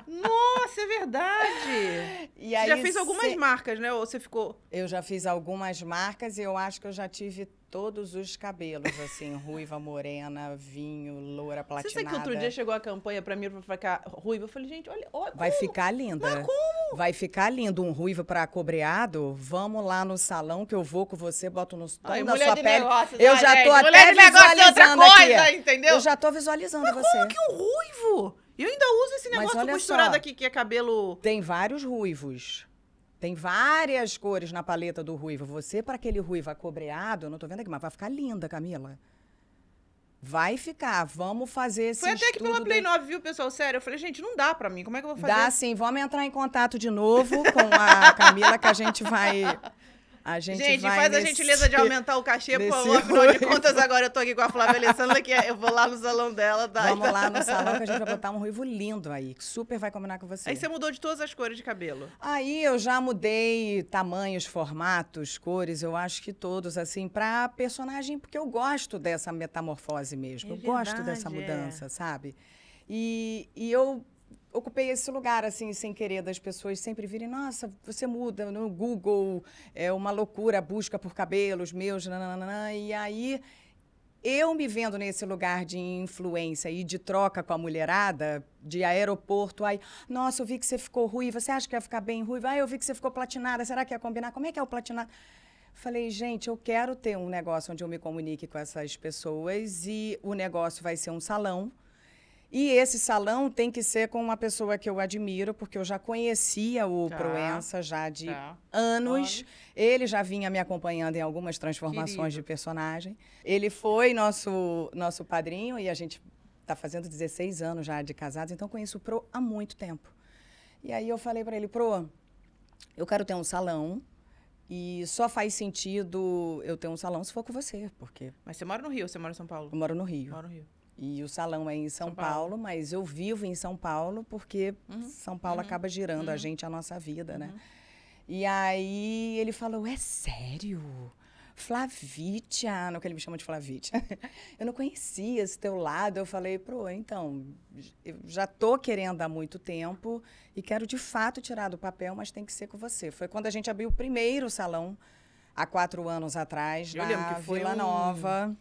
Nossa, é verdade. E aí, você já fez algumas cê... marcas, né? Ou você ficou. Eu já fiz algumas marcas e eu acho que eu já tive todos os cabelos, assim, ruiva, morena, vinho, loura, platinada. Você sabe que outro dia chegou a campanha pra mim pra ficar ruiva? Eu falei, gente, olha, olha Vai ficar linda. Mas como? Vai ficar lindo. Um ruivo pra cobreado, vamos lá no salão que eu vou com você, boto no tom Ai, da sua pele. Negócios, eu já tô até visualizando coisa, aqui. Entendeu? Eu já tô visualizando Mas você. como que um ruivo? E eu ainda uso esse negócio costurado só, aqui, que é cabelo... Tem vários ruivos. Tem várias cores na paleta do ruivo. Você, para aquele ruivo acobreado, eu não tô vendo aqui, mas vai ficar linda, Camila. Vai ficar, vamos fazer esse Foi até que pela Play 9, viu, pessoal? Sério, eu falei, gente, não dá pra mim, como é que eu vou fazer? Dá sim, vamos entrar em contato de novo com a <laughs> Camila, que a gente vai a gente, gente faz nesse... a gentileza de aumentar o cachê, por favor. Afinal de contas, agora eu tô aqui com a Flávia Alessandra, que é, eu vou lá no salão dela. Tá? Vamos lá no salão que a gente vai botar um ruivo lindo aí, que super vai combinar com você. Aí você mudou de todas as cores de cabelo? Aí eu já mudei tamanhos, formatos, cores, eu acho que todos, assim, pra personagem, porque eu gosto dessa metamorfose mesmo. É eu verdade, gosto dessa mudança, é. sabe? E, e eu ocupei esse lugar, assim, sem querer, das pessoas sempre virem, nossa, você muda no Google, é uma loucura, busca por cabelos meus, nananana, e aí eu me vendo nesse lugar de influência e de troca com a mulherada, de aeroporto, aí, nossa, eu vi que você ficou ruiva, você acha que ia ficar bem ruiva? Ah, eu vi que você ficou platinada, será que ia combinar? Como é que é o platinado? Falei, gente, eu quero ter um negócio onde eu me comunique com essas pessoas e o negócio vai ser um salão, e esse salão tem que ser com uma pessoa que eu admiro, porque eu já conhecia o tá, Proença já de tá. anos. Ele já vinha me acompanhando em algumas transformações Querido. de personagem. Ele foi nosso, nosso padrinho e a gente está fazendo 16 anos já de casados, então conheço o Pro há muito tempo. E aí eu falei para ele, Pro, eu quero ter um salão e só faz sentido eu ter um salão se for com você, porque... Mas você mora no Rio você mora em São Paulo? Eu moro no Rio. Moro no Rio. E o salão é em São, São Paulo, Paulo, mas eu vivo em São Paulo porque uhum. São Paulo uhum. acaba girando uhum. a gente, a nossa vida, né? Uhum. E aí ele falou: É sério? Flavitia, no que ele me chama de Flavitia. <laughs> eu não conhecia esse teu lado. Eu falei, pro, então, eu já tô querendo há muito tempo e quero de fato tirar do papel, mas tem que ser com você. Foi quando a gente abriu o primeiro salão, há quatro anos atrás, eu na Vila um... Nova.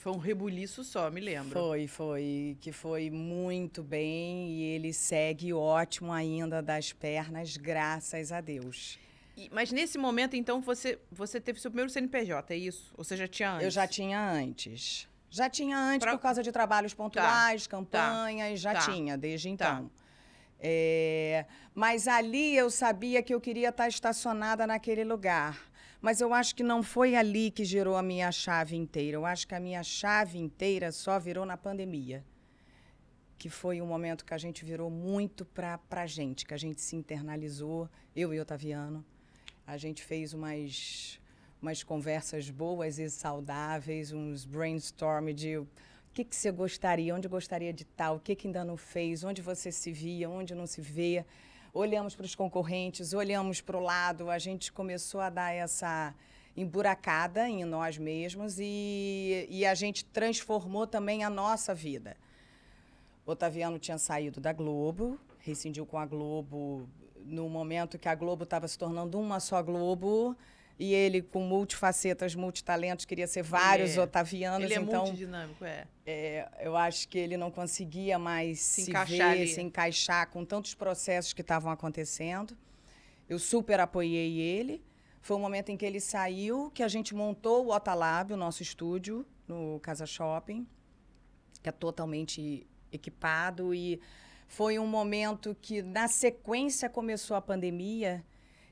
Foi um rebuliço só, me lembro. Foi, foi. Que foi muito bem e ele segue ótimo ainda das pernas, graças a Deus. E, mas nesse momento, então, você, você teve seu primeiro CNPJ, é isso? Ou você já tinha antes? Eu já tinha antes. Já tinha antes pra... por causa de trabalhos pontuais, tá. campanhas, tá. já tá. tinha, desde tá. então. Tá. É, mas ali eu sabia que eu queria estar estacionada naquele lugar. Mas eu acho que não foi ali que gerou a minha chave inteira. Eu acho que a minha chave inteira só virou na pandemia. Que foi um momento que a gente virou muito para a gente, que a gente se internalizou, eu e Otaviano. A gente fez umas, umas conversas boas e saudáveis, uns brainstorm de o que, que você gostaria, onde gostaria de estar, o que, que ainda não fez, onde você se via, onde não se vê olhamos para os concorrentes, olhamos para o lado, a gente começou a dar essa emburacada em nós mesmos e, e a gente transformou também a nossa vida. Otaviano tinha saído da Globo, rescindiu com a Globo no momento que a Globo estava se tornando uma só Globo E ele, com multifacetas, multitalentos, queria ser vários é. otavianos. Ele é então, multidinâmico, é. é, eu acho que ele não conseguia mais Se se, encaixar ver, se encaixar com tantos processos que estavam acontecendo. Eu super apoiei ele. Foi um momento em que ele saiu, que a gente montou o Otalab, o nosso estúdio, no Casa Shopping, que é totalmente equipado. E foi um momento que, na sequência, começou a pandemia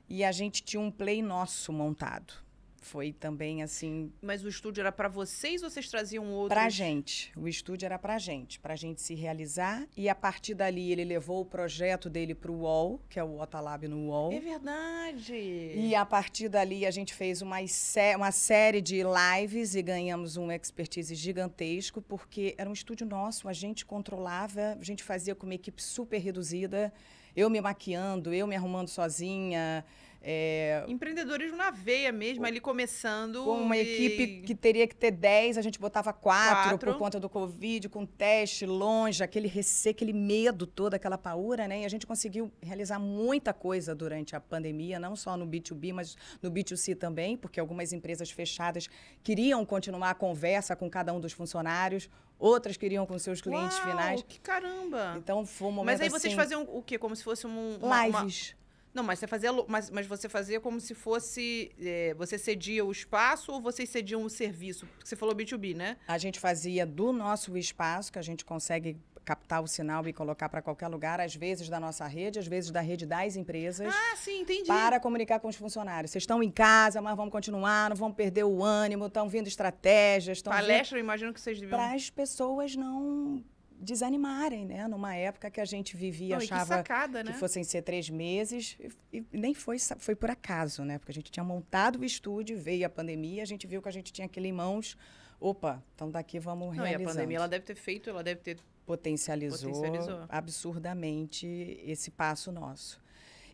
e a gente tinha um play nosso montado. Foi também assim Mas o estúdio era pra vocês ou vocês traziam outros? Pra gente. O estúdio era pra gente, pra gente se realizar. E a partir dali ele levou o projeto dele pro UOL, que é o Otalab no UOL. É verdade. E a partir dali a gente fez uma, sé- uma série de lives e ganhamos um expertise gigantesco, porque era um estúdio nosso, a gente controlava, a gente fazia com uma equipe super reduzida, eu me maquiando, eu me arrumando sozinha. É, Empreendedorismo na veia mesmo, ali começando. com uma e- equipe que teria que ter 10, a gente botava quatro, Quatro. por conta do Covid, com teste longe, aquele receio, aquele medo todo, aquela paura, né? E a gente conseguiu realizar muita coisa durante a pandemia, não só no B2B, mas no B2C também, porque algumas empresas fechadas queriam continuar a conversa com cada um dos funcionários, outras queriam com seus clientes Uau, finais. Que caramba. Então foi um momento mas aí vocês assim, faziam o quê? Como se fosse um. uma- uma- lives. Não, mas você fazia. Mas, mas você fazia como se fosse. é, você cedia o espaço ou vocês cediam o serviço? Porque você falou B2B, né? A gente fazia do nosso espaço, que a gente consegue captar o sinal e colocar para qualquer lugar, às vezes da nossa rede, às vezes da rede das empresas, Ah, sim, entendi. para comunicar com os funcionários. Vocês estão em casa, mas vamos continuar, não vamos perder o ânimo, estão vindo estratégias, vindo Palestra, eu imagino que vocês deviam. para as pessoas não desanimarem, né? Numa época que a gente vivia, Não, e que achava sacada, né? que fossem ser três meses e, e nem foi foi por acaso, né? Porque a gente tinha montado o estúdio, veio a pandemia, a gente viu que a gente tinha aquele em mãos. Opa, então daqui vamos Não, e a pandemia ela deve ter feito, ela deve ter. potencializou, Potencializou. absurdamente esse passo nosso.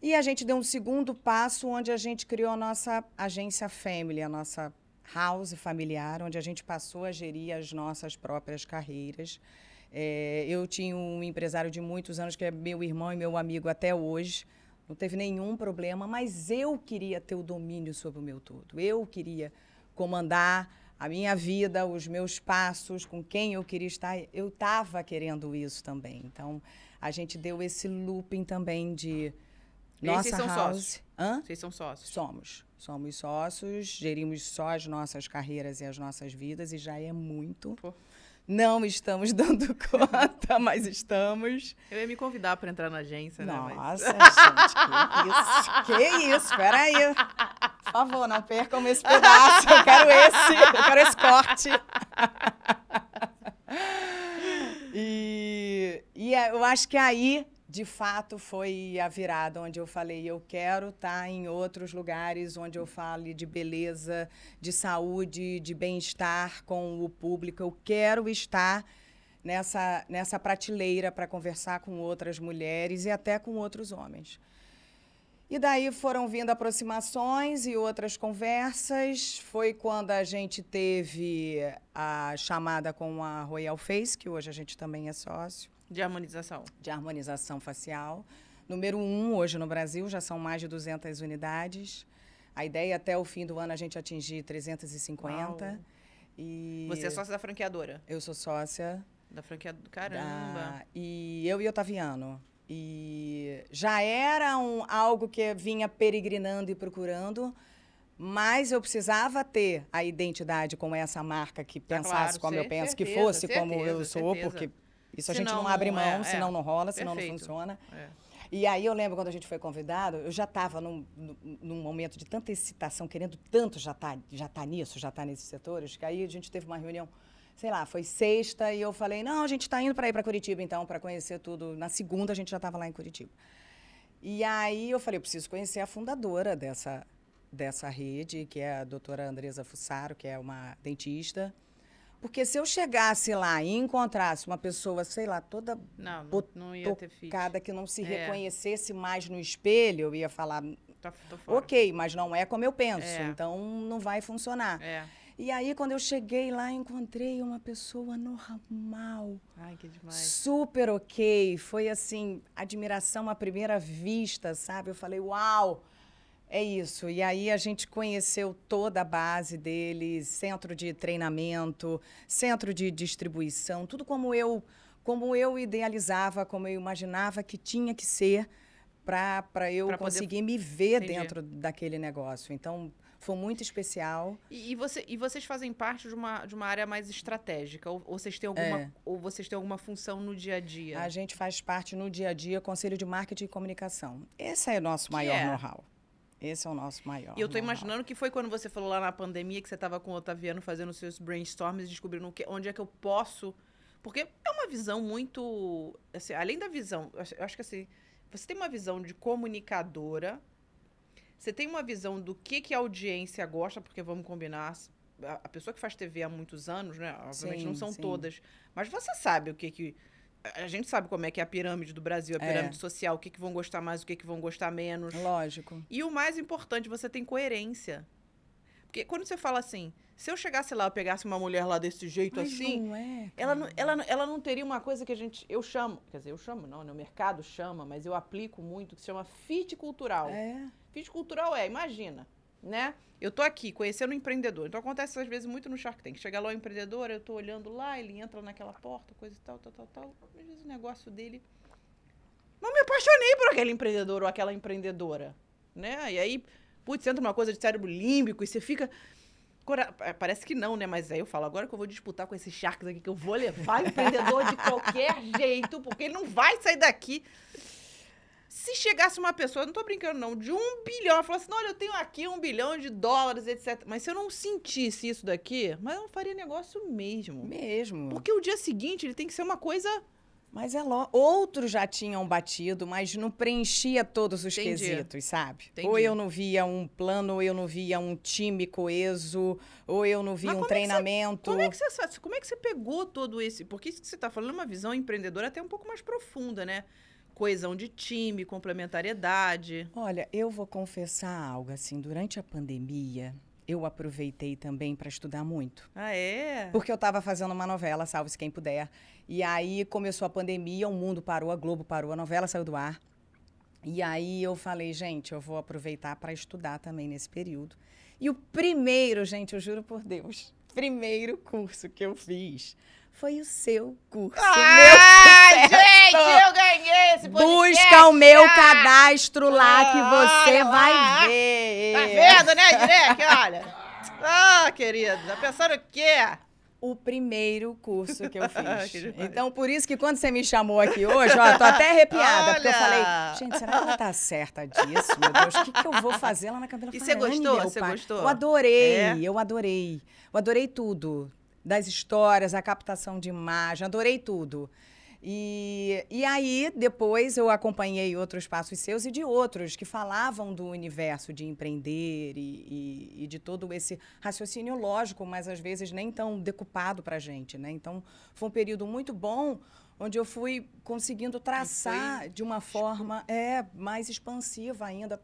E a gente deu um segundo passo onde a gente criou a nossa agência Family, a nossa house familiar, onde a gente passou a gerir as nossas próprias carreiras. É, eu tinha um empresário de muitos anos que é meu irmão e meu amigo até hoje. Não teve nenhum problema, mas eu queria ter o domínio sobre o meu todo. Eu queria comandar a minha vida, os meus passos, com quem eu queria estar. Eu estava querendo isso também. Então, a gente deu esse looping também de nossa vocês são house. sócios? Hã? Vocês são sócios. Somos. Somos sócios, gerimos só as nossas carreiras e as nossas vidas, e já é muito. Pô. Não estamos dando <laughs> conta, mas estamos. Eu ia me convidar pra entrar na agência, né? Mas... Nossa, gente, que isso? Que isso? Peraí. Por favor, não percam esse pedaço. Eu quero esse. Eu quero esse corte. E, e é- eu acho que aí, de fato, foi a virada onde eu falei: eu quero estar em outros lugares onde eu fale de beleza, de saúde, de bem-estar com o público. Eu quero estar nessa, nessa prateleira para conversar com outras mulheres e até com outros homens. E daí foram vindo aproximações e outras conversas. Foi quando a gente teve a chamada com a Royal Face, que hoje a gente também é sócio, De harmonização. de harmonização facial. Número um hoje no Brasil, já são mais de 200 unidades. A ideia é até o fim do ano a gente atingir 350. Uau. E Você é sócia da franqueadora? eu sou sócia Da franqueadora. Caramba. da- e eu e Otaviano. E já era um, algo que vinha peregrinando e procurando, mas eu precisava ter a identidade com essa marca que Tá pensasse claro, como eu penso, que certeza, fosse como eu certeza, sou, certeza. porque isso a gente Senão não abre não- mão, é, senão é. não rola, senão Perfeito. não funciona. É. E aí eu lembro quando a gente foi convidado, eu já estava num, num- momento de tanta excitação, querendo tanto já estar já tá nisso, já estar nesses setores, que aí a gente teve uma reunião, sei lá, foi sexta, e eu falei, não, a gente está indo para ir para Curitiba, então, para conhecer tudo. Na segunda a gente já estava lá em Curitiba. E aí eu falei, eu preciso conhecer a fundadora dessa, dessa rede, que é a doutora Andresa Fussaro, que é uma dentista. Porque se eu chegasse lá e encontrasse uma pessoa, sei lá, toda Não, não, não ia ter fit. cada que não se É. reconhecesse mais no espelho, eu ia falar, Tá, tô fora. ok, mas não é como eu penso, É. então não vai funcionar. É. E aí, quando eu cheguei lá, encontrei uma pessoa normal, Ai, que demais. super ok. Foi assim, admiração à primeira vista, sabe? Eu falei, uau! É isso. E aí a gente conheceu toda a base deles, centro de treinamento, centro de distribuição, tudo como eu, como eu idealizava, como eu imaginava que tinha que ser para eu pra conseguir poder... me ver Entendi. dentro daquele negócio. Então, foi muito especial. E, e, você, e vocês fazem parte de uma, de uma área mais estratégica? Ou, ou, vocês têm alguma, é. ou vocês têm alguma função no dia a dia? A gente faz parte no dia a dia, Conselho de Marketing e Comunicação. Esse é o nosso maior é? know-how. Esse é o nosso maior. E eu estou imaginando que foi quando você falou lá na pandemia que você estava com o Otaviano fazendo seus brainstorms, descobrindo que, onde é que eu posso. Porque é uma visão muito. Assim, além da visão, eu acho que assim, você tem uma visão de comunicadora, você tem uma visão do que, que a audiência gosta, porque vamos combinar, a, pessoa que faz TV há muitos anos, né? Obviamente sim, não são sim. todas. Mas você sabe o que que. A gente sabe como é que é a pirâmide do Brasil, a é. pirâmide é. social, o que, que vão gostar mais, o que, que vão gostar menos. Lógico. E o mais importante, você tem coerência. Porque quando você fala assim, se eu chegasse lá, eu pegasse uma mulher lá desse jeito Mas assim, não é, ela, não, ela, ela não teria uma coisa que a gente. Eu chamo, quer dizer, eu chamo, não, né? O mercado chama, mas eu aplico muito, que se chama fit cultural. É. Fit cultural é, imagina, né? Eu tô aqui conhecendo um empreendedor. Então acontece às vezes muito no Shark Tank. Chega lá o empreendedor, eu tô olhando lá, ele entra naquela porta, coisa e tal, tal, tal, tal. Às vezes o negócio dele. Não me apaixonei por aquele empreendedor ou aquela empreendedora, né? E aí, putz, entra uma coisa de cérebro límbico e você fica. Parece que não, né? Mas aí eu falo, agora que eu vou disputar com esses sharks aqui, que eu vou levar o empreendedor de qualquer <laughs> jeito, porque ele não vai sair daqui. Se chegasse uma pessoa, não tô brincando não, de um bilhão, falasse, assim, olha, eu tenho aqui um bilhão de dólares, etc. Mas se eu não sentisse isso daqui, mas eu não faria negócio mesmo. Mesmo. Porque o dia seguinte ele tem que ser uma coisa mas é lo... outros já tinham batido, mas não preenchia todos os Entendi. quesitos, sabe? Entendi. Ou eu não via um plano, ou eu não via um time coeso, ou eu não via mas um treinamento. É que você, como, é que você, como é que você pegou todo esse? Porque isso que você está falando é uma visão empreendedora até um pouco mais profunda, né? Coesão de time, complementariedade. Olha, eu vou confessar algo assim, durante a pandemia, eu aproveitei também para estudar muito. Ah, é? Porque eu estava fazendo uma novela, Salve-se Quem Puder. E aí começou a pandemia, o mundo parou, a Globo parou, a novela saiu do ar. E aí eu falei, gente, eu vou aproveitar para estudar também nesse período. E o primeiro, gente, eu juro por Deus, primeiro curso que eu fiz foi o seu curso. Ah, gente, eu ganhei esse podcast. Busca o meu cadastro lá que você ah, vai ah, ver. Tá vendo, né, Direct? Olha. Ah, querida, tá pensando o quê? o primeiro curso que eu <laughs> fiz. então, por isso que quando você me chamou aqui hoje, ó, tô até arrepiada, Olha. porque eu falei, gente, será que ela tá certa disso? Meu Deus, o que, que eu vou fazer lá na Camila E você gostou? Você gostou? Eu adorei, é? eu adorei. Eu adorei tudo. Das histórias, a captação de imagem, adorei tudo. E, e aí, depois, eu acompanhei outros passos seus e de outros que falavam do universo de empreender e, e, e de todo esse raciocínio lógico, mas às vezes nem tão decupado para a gente. Né? Então, foi um período muito bom onde eu fui conseguindo traçar de uma forma é, mais expansiva ainda.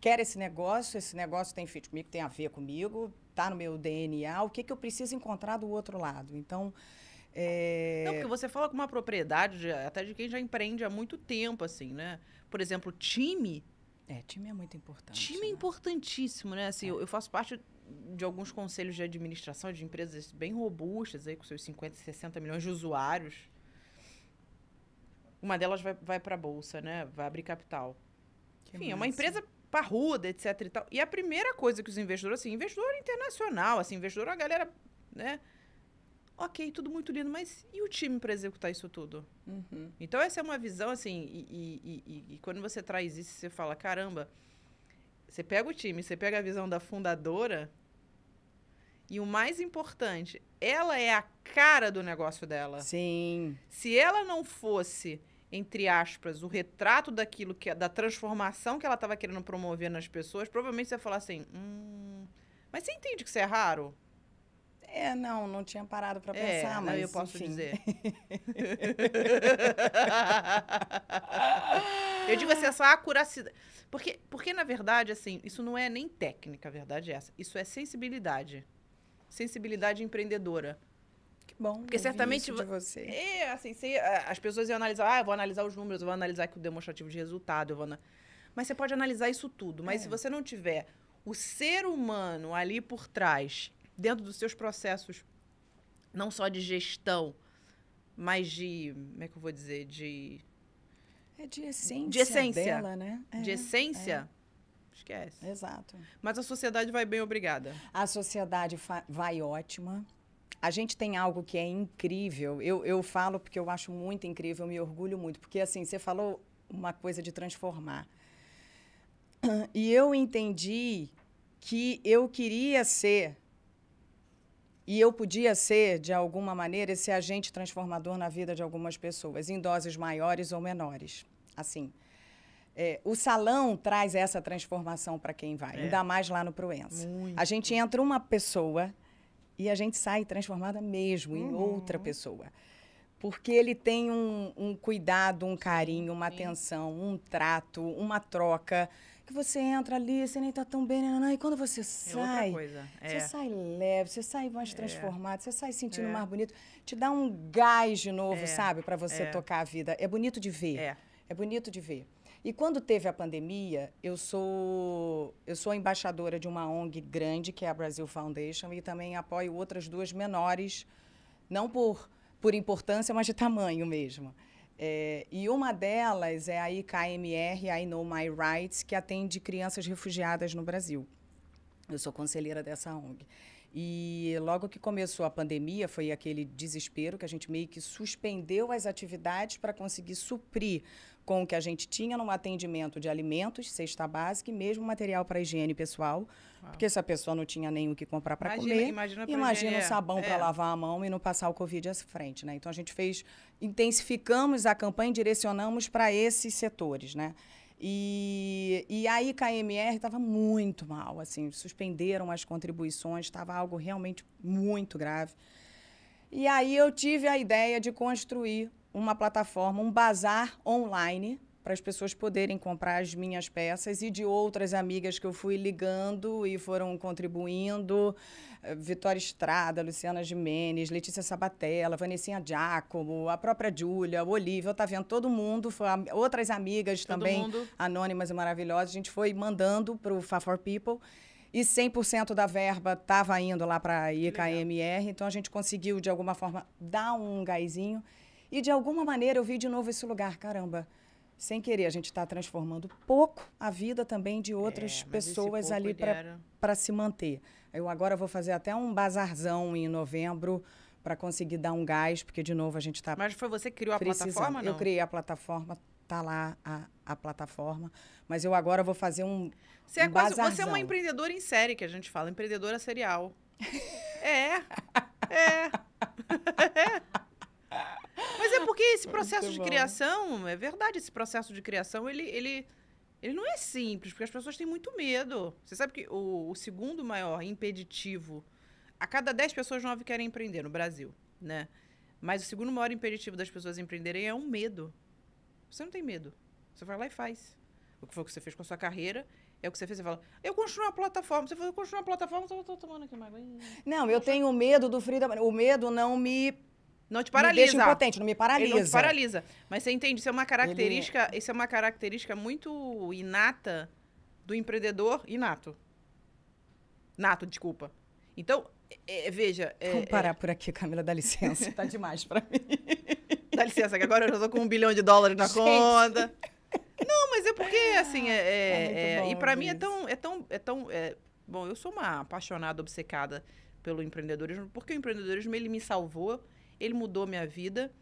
Quero esse negócio, esse negócio tem feito comigo, tem a ver comigo, está no meu DNA, o que, que eu preciso encontrar do outro lado? Então, é... Não, porque você fala com uma propriedade de, até de quem já empreende há muito tempo, assim, né? Por exemplo, time. É, time é muito importante. Time é né? é importantíssimo, né? Assim, é. eu, eu, faço parte de alguns conselhos de administração de empresas bem robustas, aí, com seus 50, 60 milhões de usuários. Uma delas vai, vai para a bolsa, né? Vai abrir capital. Que Enfim, massa. é uma empresa parruda, etc e tal. E a primeira coisa que os investidores, assim, investidor internacional, assim, investidor, a galera, né? Ok, tudo muito lindo, mas e o time para executar isso tudo? Uhum. Então, essa é uma visão, assim, e, e, e, e, quando você traz isso, você fala: caramba, você pega o time, você pega a visão da fundadora, e o mais importante, ela é a cara do negócio dela. Sim. Se ela não fosse, entre aspas, o retrato daquilo que da transformação que ela estava querendo promover nas pessoas, provavelmente você ia falar assim: hum, mas você entende que isso é raro? É, não, não tinha parado para é, pensar, mas eu posso enfim. dizer. <laughs> eu digo assim, essa acuracidade. Porque, porque, na verdade, assim, isso não é nem técnica, a verdade é essa. Isso é sensibilidade. Sensibilidade empreendedora. Que bom. Porque certamente. de você. É, assim, se, as pessoas iam analisar, ah, eu vou analisar os números, eu vou analisar aqui o demonstrativo de resultado, eu vou. Mas você pode analisar isso tudo. Mas É. se você não tiver o ser humano ali por trás, dentro dos seus processos, não só de gestão, mas de. Como é que eu vou dizer? De, É de essência, De essência. dela, né? É, de essência, esquece. Exato. Mas a sociedade vai bem, obrigada. A sociedade vai ótima. A gente tem algo que é incrível. Eu, eu falo porque eu acho muito incrível, eu me orgulho muito. Porque, assim, você falou uma coisa de transformar. E eu entendi que eu queria ser, e eu podia ser, de alguma maneira, esse agente transformador na vida de algumas pessoas, em doses maiores ou menores. Assim. é, o salão traz essa transformação para quem vai, É. ainda mais lá no Proença. Muito. A gente entra uma pessoa e a gente sai transformada mesmo em Uhum. outra pessoa. Porque ele tem um, um cuidado, um carinho, uma sim. atenção, um trato, uma troca. Que você entra ali, você nem tá tão bem, nananã, e quando você É sai, coisa. você É. sai leve, você sai mais transformado, você sai sentindo É. mais bonito, te dá um gás de novo, É. sabe, para você É. tocar a vida. É bonito de ver. É. É bonito de ver. E quando teve a pandemia, eu sou eu sou embaixadora de uma ONG grande, que é a Brasil Foundation, e também apoio outras duas menores, não por, por importância, mas de tamanho mesmo. É, e uma delas é a IKMR, I Know My Rights, que atende crianças refugiadas no Brasil. Eu sou conselheira dessa ONG. E logo que começou a pandemia, foi aquele desespero que a gente meio que suspendeu as atividades para conseguir suprir com o que a gente tinha no atendimento de alimentos, cesta básica e mesmo material para higiene pessoal. Uau. Porque se a pessoa não tinha nem o que comprar para comer, imagina, Imagina o sabão para é. lavar a mão e não passar o Covid à frente, né? Então a gente fez, intensificamos a campanha e direcionamos para esses setores, né? E, e a IKMR estava muito mal, assim, suspenderam as contribuições, estava algo realmente muito grave. E aí eu tive a ideia de construir uma plataforma, um bazar online para as pessoas poderem comprar as minhas peças e de outras amigas que eu fui ligando e foram contribuindo. eh, Vitória Estrada, Luciana Jimenez, Letícia Sabatella, Vanessinha Giacomo, a própria Júlia, o Olívia, tá vendo? Todo mundo, foi outras amigas Todo também mundo. anônimas e maravilhosas. A gente foi mandando para o for People e 100% da verba estava indo lá para a IKMR. Então a gente conseguiu, de alguma forma, dar um gásinho. E de alguma maneira eu vi de novo esse lugar. Caramba, sem querer, a gente está transformando pouco a vida também de outras É, pessoas ali para se manter. Eu agora vou fazer até um bazarzão em novembro para conseguir dar um gás, porque de novo a gente está Mas foi você que criou a precisando. plataforma, não? Eu criei a plataforma, tá lá a, a plataforma, mas eu agora vou fazer um Você é, um quase, você é uma empreendedora em série, que a gente fala, empreendedora serial. <laughs> é, é. Mas <laughs> é porque esse processo Muito de bom. criação, é verdade, esse processo de criação, ele, ele, ele não é simples, porque as pessoas têm muito medo. Você sabe que o, o segundo maior impeditivo, a cada 10 pessoas, 9 querem empreender no Brasil, né? Mas o segundo maior impeditivo das pessoas empreenderem é um medo. Você não tem medo. Você vai lá e faz. O que foi que você fez com a sua carreira, é o que você fez. Você fala, eu construí uma plataforma. Você falou, eu construí uma plataforma, eu tô tomando aqui mais. Não, eu tenho medo do frio da... O medo não me, Não te me paralisa. deixa impotente, não me paralisa. Ele não te paralisa. Mas você entende, isso é uma característica, isso é uma característica muito inata do empreendedor inato. Nato, desculpa. Então, é- é, veja. é- Vamos parar por aqui, Camila, dá licença. tá <laughs> demais para mim. é, dá licença, que agora eu já tô com um bilhão de dólares na Gente. conta. Não, mas é porque, assim, é, é- É é- e ouvir mim é tão, é tão, é tão, é- bom, eu sou uma apaixonada, obcecada pelo empreendedorismo, porque o empreendedorismo, ele me salvou, ele mudou minha vida,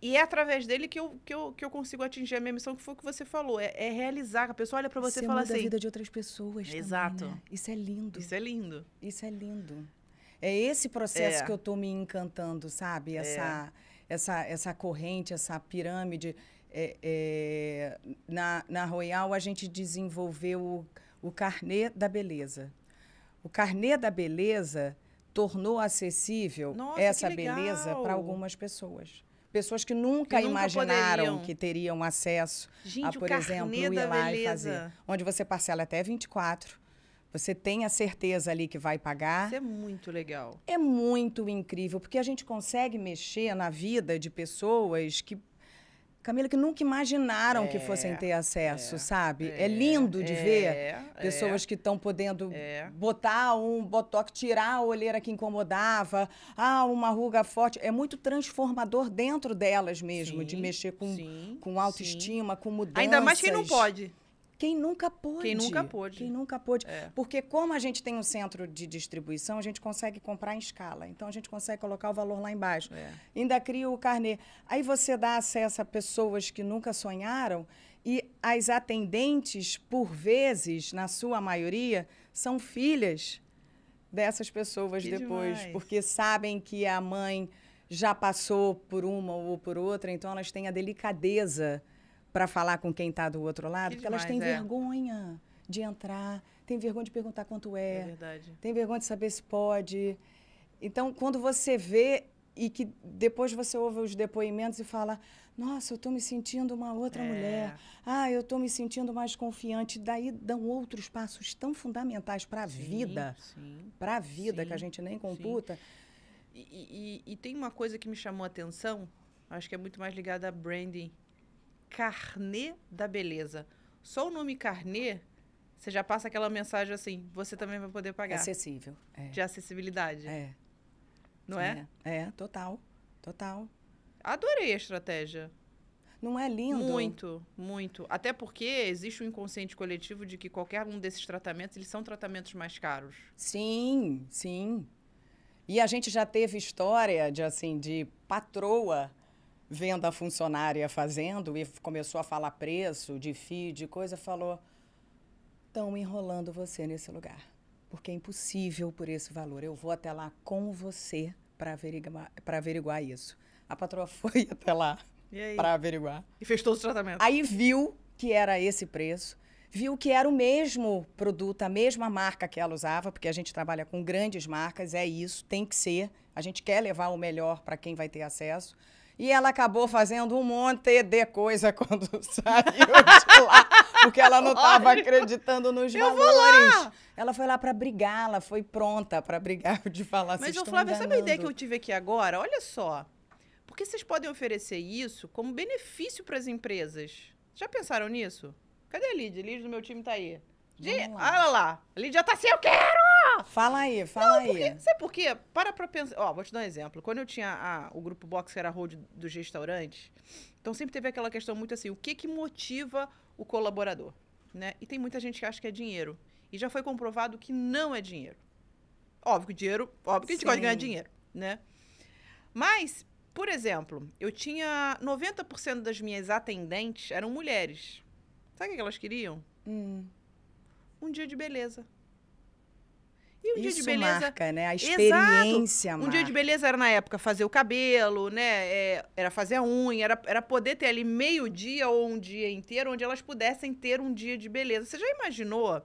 e é através dele que eu, que eu, que eu consigo atingir a minha missão, que foi o que você falou, é, é realizar, a pessoa olha pra você e fala muda a assim, vida de outras pessoas também, Exato. né? Isso é lindo. isso é lindo. Isso é lindo. É esse processo É. que eu tô me encantando, sabe? Essa, essa, essa corrente, essa pirâmide. É, é, na, na Royal, a gente desenvolveu o, o carnê da beleza. O carnê da beleza tornou acessível Nossa, essa beleza para algumas pessoas. Pessoas que nunca Que nunca imaginaram poderiam. que teriam acesso Gente, a, por exemplo, ir lá e beleza. fazer. Onde você parcela até 24. Você tem a certeza ali que vai pagar. Isso é muito legal. É muito incrível, porque a gente consegue mexer na vida de pessoas que. Camila, que nunca imaginaram que É, fossem ter acesso, é, sabe? É, lindo de ver é, pessoas que estão podendo É. botar um botox, tirar a olheira que incomodava, ah, uma ruga forte. É muito transformador dentro delas mesmo, de Sim, mexer com, sim, com autoestima, com sim. mudanças. Ainda mais quem não pode. Quem nunca pôde. Quem nunca pôde. Quem nunca pôde. É. Porque como a gente tem um centro de distribuição, a gente consegue comprar em escala. Então, a gente consegue colocar o valor lá embaixo. É. Ainda cria o carnê. Aí você dá acesso a pessoas que nunca sonharam e as atendentes, por vezes, na sua maioria, são filhas dessas pessoas Que depois, demais. porque sabem que a mãe já passou por uma ou por outra, então elas têm a delicadeza para falar com quem está do outro lado, Que porque elas têm demais, é. vergonha de entrar, têm vergonha de perguntar quanto É é, verdade. tem vergonha de saber se pode. Então, quando você vê e que depois você ouve os depoimentos e fala: Nossa, eu estou me sentindo uma outra É. mulher. Ah, eu estou me sentindo mais confiante. Daí dão outros passos tão fundamentais para a Sim, vida, Sim. para a vida que a Sim, gente nem computa. E, e- e tem uma coisa que me chamou a atenção, acho que é muito mais ligada a branding. Carnê da beleza. Só o nome carnê, você já passa aquela mensagem assim, você também vai poder pagar. Acessível. É. De acessibilidade. É. Não é? É, é, total. Total. Adorei a estratégia. Não é lindo? Muito, muito. Até porque existe um inconsciente coletivo de que qualquer um desses tratamentos, eles são tratamentos mais caros. Sim, sim. E a gente já teve história de assim de patroa vendo a funcionária fazendo e começou a falar preço de fio, de coisa, falou: "Estão enrolando você nesse lugar, porque é impossível por esse valor. Eu vou até lá com você para averiguar, averiguar isso." A patroa <laughs> foi até lá para averiguar. E fez todos os tratamentos. Aí viu que era esse preço, viu que era o mesmo produto, a mesma marca que ela usava, porque a gente trabalha com grandes marcas, é isso, tem que ser. A gente quer levar o melhor para quem vai ter acesso. E ela acabou fazendo um monte de coisa <laughs> quando saiu de lá, porque ela não estava acreditando nos Eu vou valores. lá. Ela foi lá para brigar, ela foi pronta para brigar de falar Mas, ô Flávia, sabe a ideia que eu enganando." tive aqui agora? Olha só. Porque vocês podem oferecer isso como benefício para as empresas. Já pensaram nisso? Cadê a? A Lídia do meu time tá aí. Vamos lá. Olha lá. A Lídia tá assim, eu quero! Fala aí, fala aí. Porque, sabe por quê? Para pra pensar. Ó, vou te dar um exemplo. Quando eu tinha a- o grupo Box, que era hold dos restaurantes, então sempre teve aquela questão muito assim: o que que motiva o colaborador? Né? E tem muita gente que acha que é dinheiro. E já foi comprovado que não é dinheiro. Óbvio que dinheiro, óbvio que a gente gosta de ganhar Sim. dinheiro, né? Mas, por exemplo, eu tinha 90% das minhas atendentes eram mulheres. Sabe o que elas queriam? Hum. Um dia de beleza. E um dia Isso de beleza marca, né? A Exato. experiência Um dia de beleza era na época fazer o cabelo, né? É, era fazer a unha, era, era poder ter ali meio dia ou um dia inteiro onde elas pudessem ter um dia de beleza. Você já imaginou?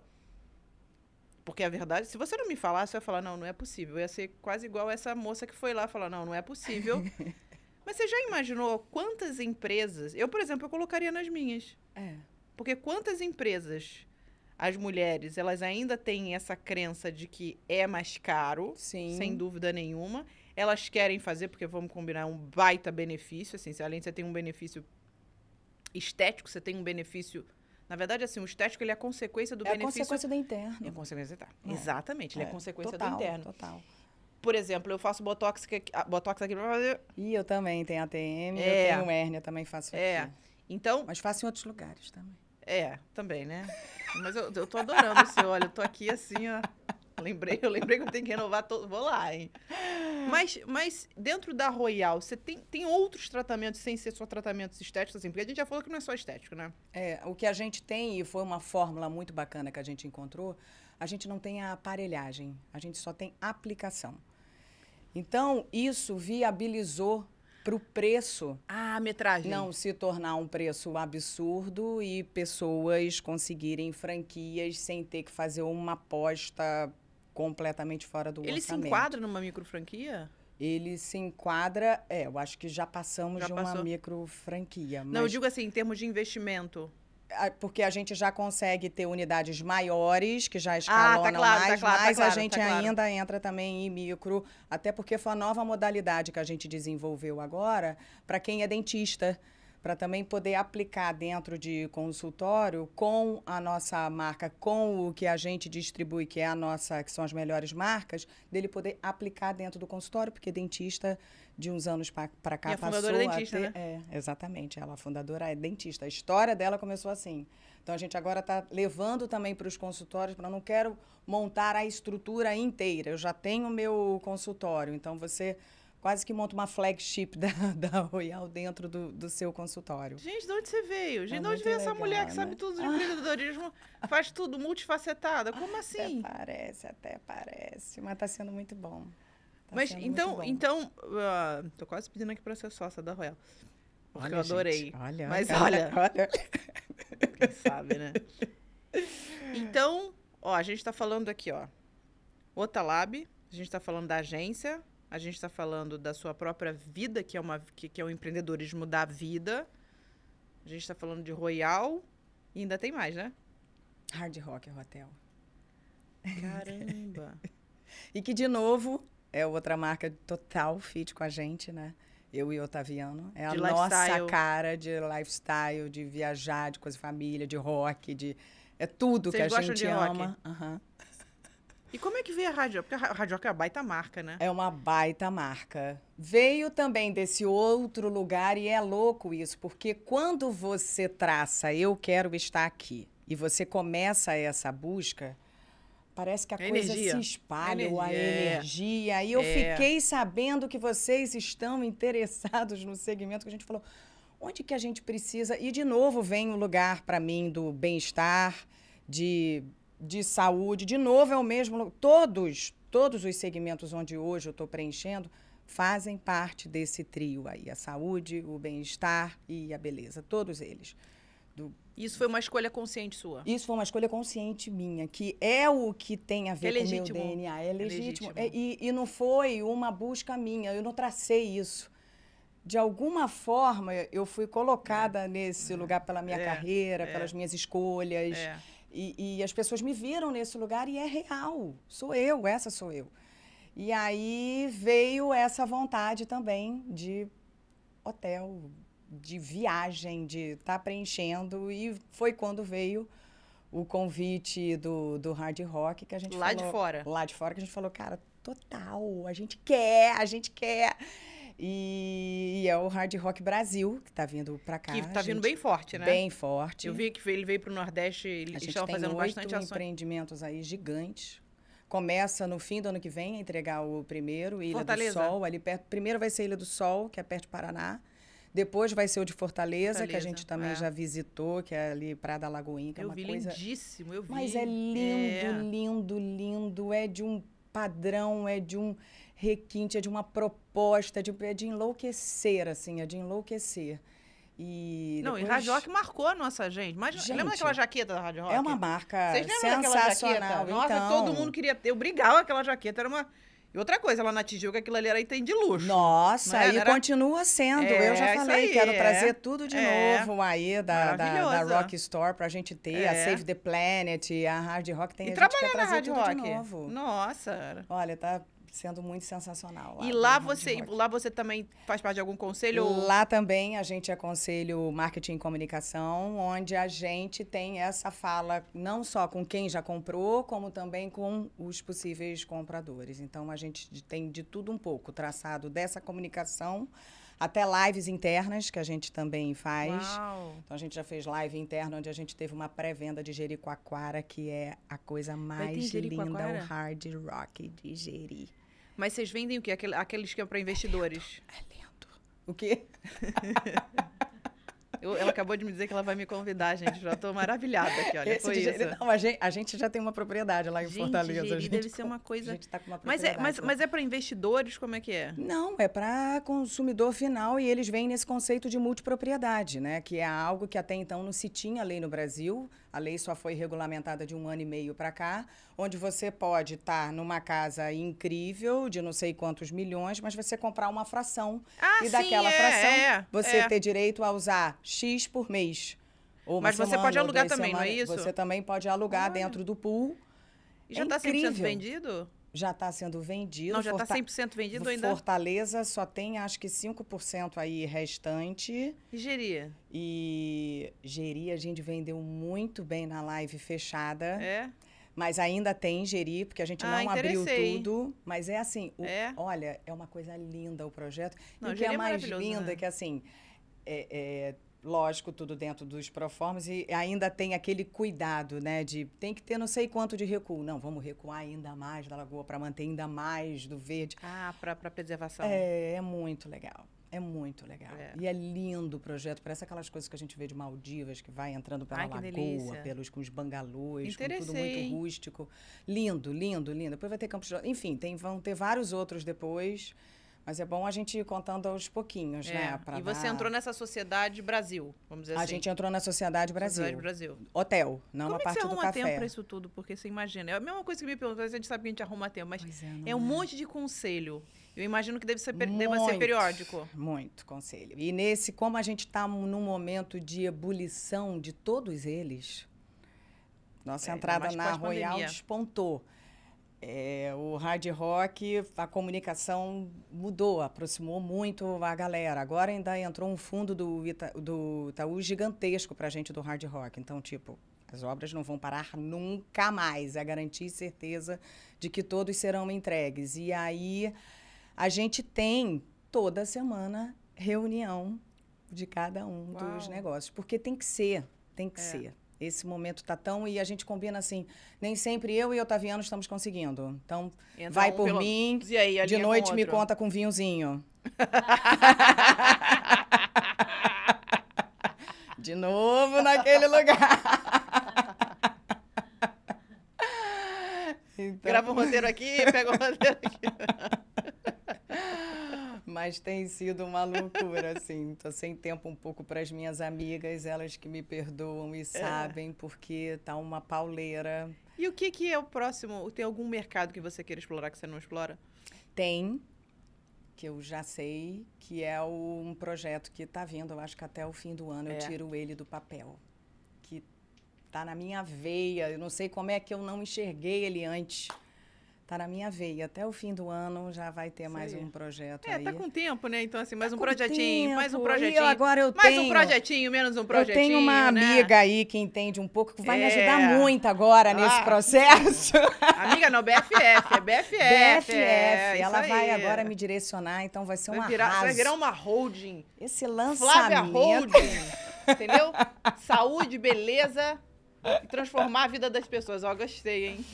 Porque a verdade, se você não me falasse, eu ia falar, não, não é possível. Eu ia ser quase igual essa moça que foi lá falar, não, não é possível. <laughs> Mas você já imaginou quantas empresas. Eu, por exemplo, eu colocaria nas minhas. É. Porque quantas empresas, as mulheres, elas ainda têm essa crença de que é mais caro, Sim. sem dúvida nenhuma. Elas querem fazer, porque vamos combinar, um baita benefício. Assim, além de você ter um benefício estético, você tem um benefício. Na verdade, assim, o estético ele é a consequência do É a benefício. consequência do interno. É a consequência, tá. É. Exatamente, ele é, É, consequência total, do interno. Total. Por exemplo, eu faço botox, aqui- ah, botox aqui pra fazer. E eu também tenho ATM, É. eu tenho hérnia, também faço É. aqui. Então, Mas faço em outros lugares também. É, também, né? Mas eu, eu tô adorando o seu, olha, eu tô aqui assim, ó. Lembrei, eu lembrei que eu tenho que renovar todo. Vou lá, hein? Mas, mas dentro da Royal, você tem, tem outros tratamentos sem ser só tratamentos estéticos, assim? Porque a gente já falou que não é só estético, né? É, o que a gente tem, e foi uma fórmula muito bacana que a gente encontrou, a gente não tem a aparelhagem, a gente só tem aplicação. Então, isso viabilizou para o preço Ah, metragem. não se tornar um preço absurdo e pessoas conseguirem franquias sem ter que fazer uma aposta completamente fora do Ele se orçamento. enquadra numa micro franquia? Ele se enquadra, é, eu acho que já passamos Já de uma passou. micro franquia, Não, eu mas digo assim, em termos de investimento. Porque a gente já consegue ter unidades maiores que já escalonam Ah, tá claro, tá mais, claro, tá mas claro, a gente tá claro. ainda entra também em micro, até porque foi a nova modalidade que a gente desenvolveu agora para quem é dentista. para também poder aplicar dentro de consultório com a nossa marca, com o que a gente distribui, que é a nossa, que são as melhores marcas, dele poder aplicar dentro do consultório, porque dentista de uns anos para cá e a passou fundadora é dentista, ter, né? é, exatamente, ela a fundadora é dentista. A história dela começou assim. Então a gente agora está levando também para os consultórios, para não quero montar a estrutura inteira. Eu já tenho o meu consultório, então você quase que monta uma flagship <laughs> da, da Royal dentro do, do seu consultório. Gente, de onde você veio? Gente, É de onde veio essa legal, mulher que né? sabe tudo de <laughs> empreendedorismo, faz tudo multifacetada? Como assim? Até parece, até parece, mas está sendo muito bom. Tá Mas então, então, ah, tô quase pedindo aqui pra ser sócia da Royal. Porque Olha, eu adorei. gente, olha, Mas olha, <laughs> olha. Quem sabe, né? Então, ó, a gente tá falando aqui, ó. Otalab, a gente tá falando da agência, a gente tá falando da sua própria vida, que é, uma, que, que é o empreendedorismo da vida. A gente tá falando de Royal. E ainda tem mais, né? Hard Rock Hotel. Caramba. <laughs> E que, de novo, é outra marca total fit com a gente, né? Eu e o Otaviano. É a De nossa lifestyle. cara de lifestyle, de viajar, de coisa de família, de rock, de. É tudo Vocês que a gente de rock? ama. Aham. E como é que veio a Rádio Rock? Porque a Rádio Rock é uma baita marca, né? É uma baita marca. Veio também desse outro lugar e é louco isso, porque quando você traça eu quero estar aqui e você começa essa busca, parece que a É coisa energia. se espalha, a energia, é. energia. E eu É. fiquei sabendo que vocês estão interessados no segmento que a gente falou. Onde que a gente precisa? E de novo vem o lugar para mim do bem-estar, de, de saúde. De novo é o mesmo. Todos, todos os segmentos onde hoje eu estou preenchendo fazem parte desse trio aí: a saúde, o bem-estar e a beleza. Todos eles. Isso foi uma escolha consciente sua. Isso foi uma escolha consciente minha, que é o que tem a ver É com o meu. DNA. É legítimo. legítimo. É, e, e não foi uma busca minha, eu não tracei isso. De alguma forma, eu fui colocada nesse lugar pela minha É, carreira, é. pelas minhas escolhas. É. E, e as pessoas me viram nesse lugar e é real. Sou eu, essa sou eu. E aí veio essa vontade também de hotel, de viagem, de estar preenchendo. E foi quando veio o convite do, do Hard Rock que a gente Lá falou. de fora. Lá de fora que a gente falou, cara, total, a gente quer, a gente quer. E, é o Hard Rock Brasil que está vindo para cá. Que tá a vindo bem forte, né? Bem forte. Eu vi que ele veio pro Nordeste, A eles gente estavam tem fazendo oito bastante ações. empreendimentos aí gigantes. Começa no fim do ano que vem a entregar o primeiro, Ilha Fortaleza. do Sol, ali perto. Primeiro vai ser Ilha do Sol, que é perto de Paraná. Depois vai ser o de Fortaleza, que a Fortaleza, gente também é. já visitou, que é ali Praia da Lagoinha, que é Eu uma vi coisa. lindíssimo, eu vi. Mas é lindo, É. lindo, lindo. É de um padrão, é de um requinte, é de uma proposta, é de, é de enlouquecer, assim, é de enlouquecer. E Não, e depois- Rádio Rock marcou a nossa gente. Mas Gente, lembra daquela jaqueta da Rádio Rock? É uma marca Vocês lembram daquela sensacional. jaqueta? Nossa, então, todo mundo queria ter. Eu brigava aquela jaqueta, era uma... E outra coisa, lá na Tijuca, aquilo ali era item de luxo. Nossa, Não é? e Não era- continua sendo. É, eu já isso falei, aí, quero é. trazer tudo de É. novo aí da, da, da. Rock Store pra gente ter, a É. Save the Planet, a Hard Rock tem e a gente trabalhar na tudo Rock. de novo. Nossa. Olha, tá sendo muito sensacional. e do lá você, lá você também faz parte de algum conselho? Lá também a gente aconselha o marketing e comunicação, onde a gente tem essa fala não só com quem já comprou, como também com os possíveis compradores. Então a gente tem de tudo um pouco traçado dessa comunicação até lives internas que a gente também faz. Uau. Então a gente já fez live interna onde a gente teve uma pré-venda de Jericoacoara, que é a coisa mais linda, o hard rock de Jeri. Mas vocês vendem o quê? Aquele, aqueles que é pra investidores. É lindo. O quê? <laughs> Eu- ela acabou de me dizer que ela vai me convidar, gente. Já tô maravilhada aqui, olha. Esse Foi isso. Não, a gente, a gente já tem uma propriedade lá em Gente, Fortaleza. Jeri a gente deve ser com- uma coisa- tá com uma Mas é, propriedade mas, mas é pra investidores? Como é que é? Não, é para consumidor final e eles vêm nesse conceito de multipropriedade, né? Que é algo que até então não se tinha lei no Brasil. A lei só foi regulamentada de um ano e meio para cá, onde você pode estar numa casa incrível, de não sei quantos milhões, mas você comprar uma fração. Ah, e sim, daquela é, fração, é, você é. ter direito a usar X por mês. Ou Mas você pode alugar também, não é isso? Você também pode alugar Olha. dentro do pool. E já É tá 100% incrível. vendido? Já está sendo vendido. Não, já está Forta- 100% vendido ainda? Fortaleza só tem acho que 5% aí restante. E geria? E Geri a gente vendeu muito bem na live fechada. É? Mas ainda tem Geri, porque a gente Ah, não abriu tudo. Mas é assim, o- É? olha, é uma coisa linda o projeto. Não, e o que é é mais lindo né? é que assim, é, é, lógico, tudo dentro dos proformas e ainda tem aquele cuidado, né? De tem que ter não sei quanto de recuo. Não, vamos recuar ainda mais da lagoa para manter ainda mais do verde. Ah, para preservação. É, é muito legal. É muito legal. É. E é lindo o projeto. Parece aquelas coisas que a gente vê de Maldivas, que vai entrando pela Ai, lagoa, delícia. pelos com os bangalôs, com tudo muito rústico. Lindo, lindo, lindo. Depois vai ter Campos de... Enfim, tem, vão ter vários outros depois. Mas é bom a gente ir contando aos pouquinhos, É, né? pra E você dar- entrou nessa sociedade Brasil, vamos dizer A assim. gente entrou na Sociedade Brasil. Sociedade Brasil. Hotel, não Como a é parte você do arruma café. tempo pra isso tudo? Porque você imagina. É a mesma coisa que me perguntam, a gente sabe que a gente arruma tempo, mas é, é um monte de conselho. Eu imagino que deve ser, deva ser Muito. periódico. Muito conselho. E nesse, como a gente está num momento de ebulição de todos eles, nossa É, entrada na Royal despontou. É, o hard rock, a comunicação mudou, aproximou muito a galera. Agora ainda entrou um fundo do, Ita, do Itaú gigantesco para a gente do hard rock. Então, tipo, as obras não vão parar nunca mais. É garantia e certeza de que todos serão entregues. E aí a gente tem toda semana reunião de cada um dos Uau. negócios, porque tem que ser, tem que É. ser. Esse momento tá tão e a gente combina assim, nem sempre eu e o Otaviano estamos conseguindo. Então, Entra vai um por pelo- mim, aí, de noite me conta com vinhozinho. <laughs> de novo naquele lugar. <laughs> Então, Grava um roteiro aqui, pega o roteiro aqui. <laughs> Mas tem sido uma loucura, assim. <laughs> Tô sem tempo um pouco para as minhas amigas, elas que me perdoam e sabem, porque tá uma pauleira. E o que, que é o próximo? Tem algum mercado que você queira explorar que você não explora? Tem, que eu já sei, que é o- um projeto que está vindo, eu acho que até o fim do ano É. eu tiro ele do papel. Que tá na minha veia. Eu não sei como é que eu não enxerguei ele antes. Tá na minha veia. Até o fim do ano já vai ter mais um projeto É, aí. tá com tempo, né? Então, assim, mais um com projetinho, mais um tempo. projetinho. E eu agora eu mais tenho, um projetinho, menos um Eu projetinho. tenho uma né? amiga aí que entende um pouco, que vai me ajudar É. muito agora nesse Ah. processo. <laughs> Amiga não, BFF, é BFF. BFF. é, ela vai agora me direcionar, então vai ser um vai virar, arraso. vai virar um uma holding. Esse Flávia lançamento... Holding. entendeu? <laughs> Saúde, beleza e transformar a vida das pessoas. Ó, gostei, hein?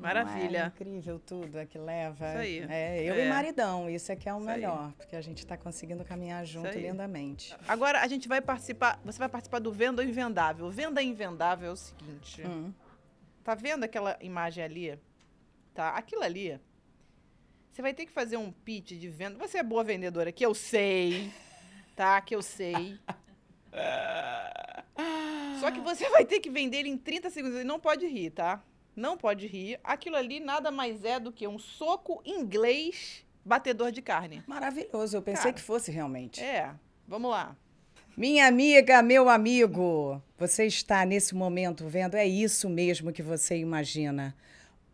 Não é Maravilha. incrível tudo é que leva. Isso aí. É, eu É. e maridão, isso é que é o Isso aí. melhor, porque a gente está conseguindo caminhar junto aí. lindamente. Agora a gente vai participar. Você vai participar do Venda Invendável. Venda Invendável é o seguinte. Hum. Tá vendo aquela imagem ali? Tá? Aquilo ali. Você vai ter que fazer um pitch de venda. Você é boa vendedora, que eu sei. Tá? Que eu sei. <laughs> Só que você vai ter que vender ele em 30 segundos. Ele não pode rir, tá? Não pode rir. Aquilo ali nada mais é do que um soco inglês batedor de carne. Maravilhoso, eu pensei Cara. que fosse realmente. É. Vamos lá. Minha amiga, meu amigo, você está nesse momento vendo? É isso mesmo que você imagina.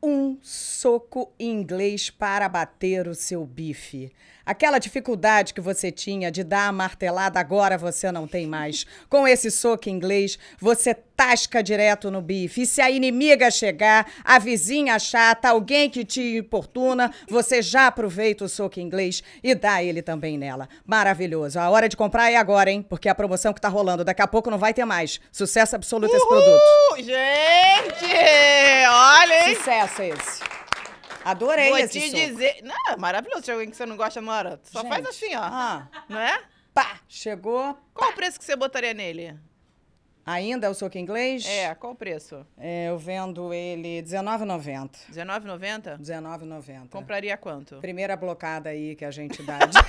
Um soco inglês para bater o seu bife. Aquela dificuldade que você tinha de dar a martelada, agora você não tem mais. Com esse soco inglês, você tasca direto no bife. E se a inimiga chegar, a vizinha chata, alguém que te importuna, você já aproveita o soco inglês e dá ele também nela. Maravilhoso. A hora de comprar é agora, hein? Porque a promoção que tá rolando daqui a pouco não vai ter mais. Sucesso absoluto esse produto. Gente! Olha, hein? Sucesso esse. Adorei Vou esse te soco. dizer. Não, é maravilhoso. Se alguém que você não gosta na hora. Só faz Gente, assim, ó. Ah, Não é? pá, chegou. Qual o preço que você botaria nele? Ainda é o soco inglês? É, qual o preço? É, eu vendo ele R$19,90. R$19,90? R$19,90. Compraria quanto? Primeira blocada aí que a gente dá de... <laughs>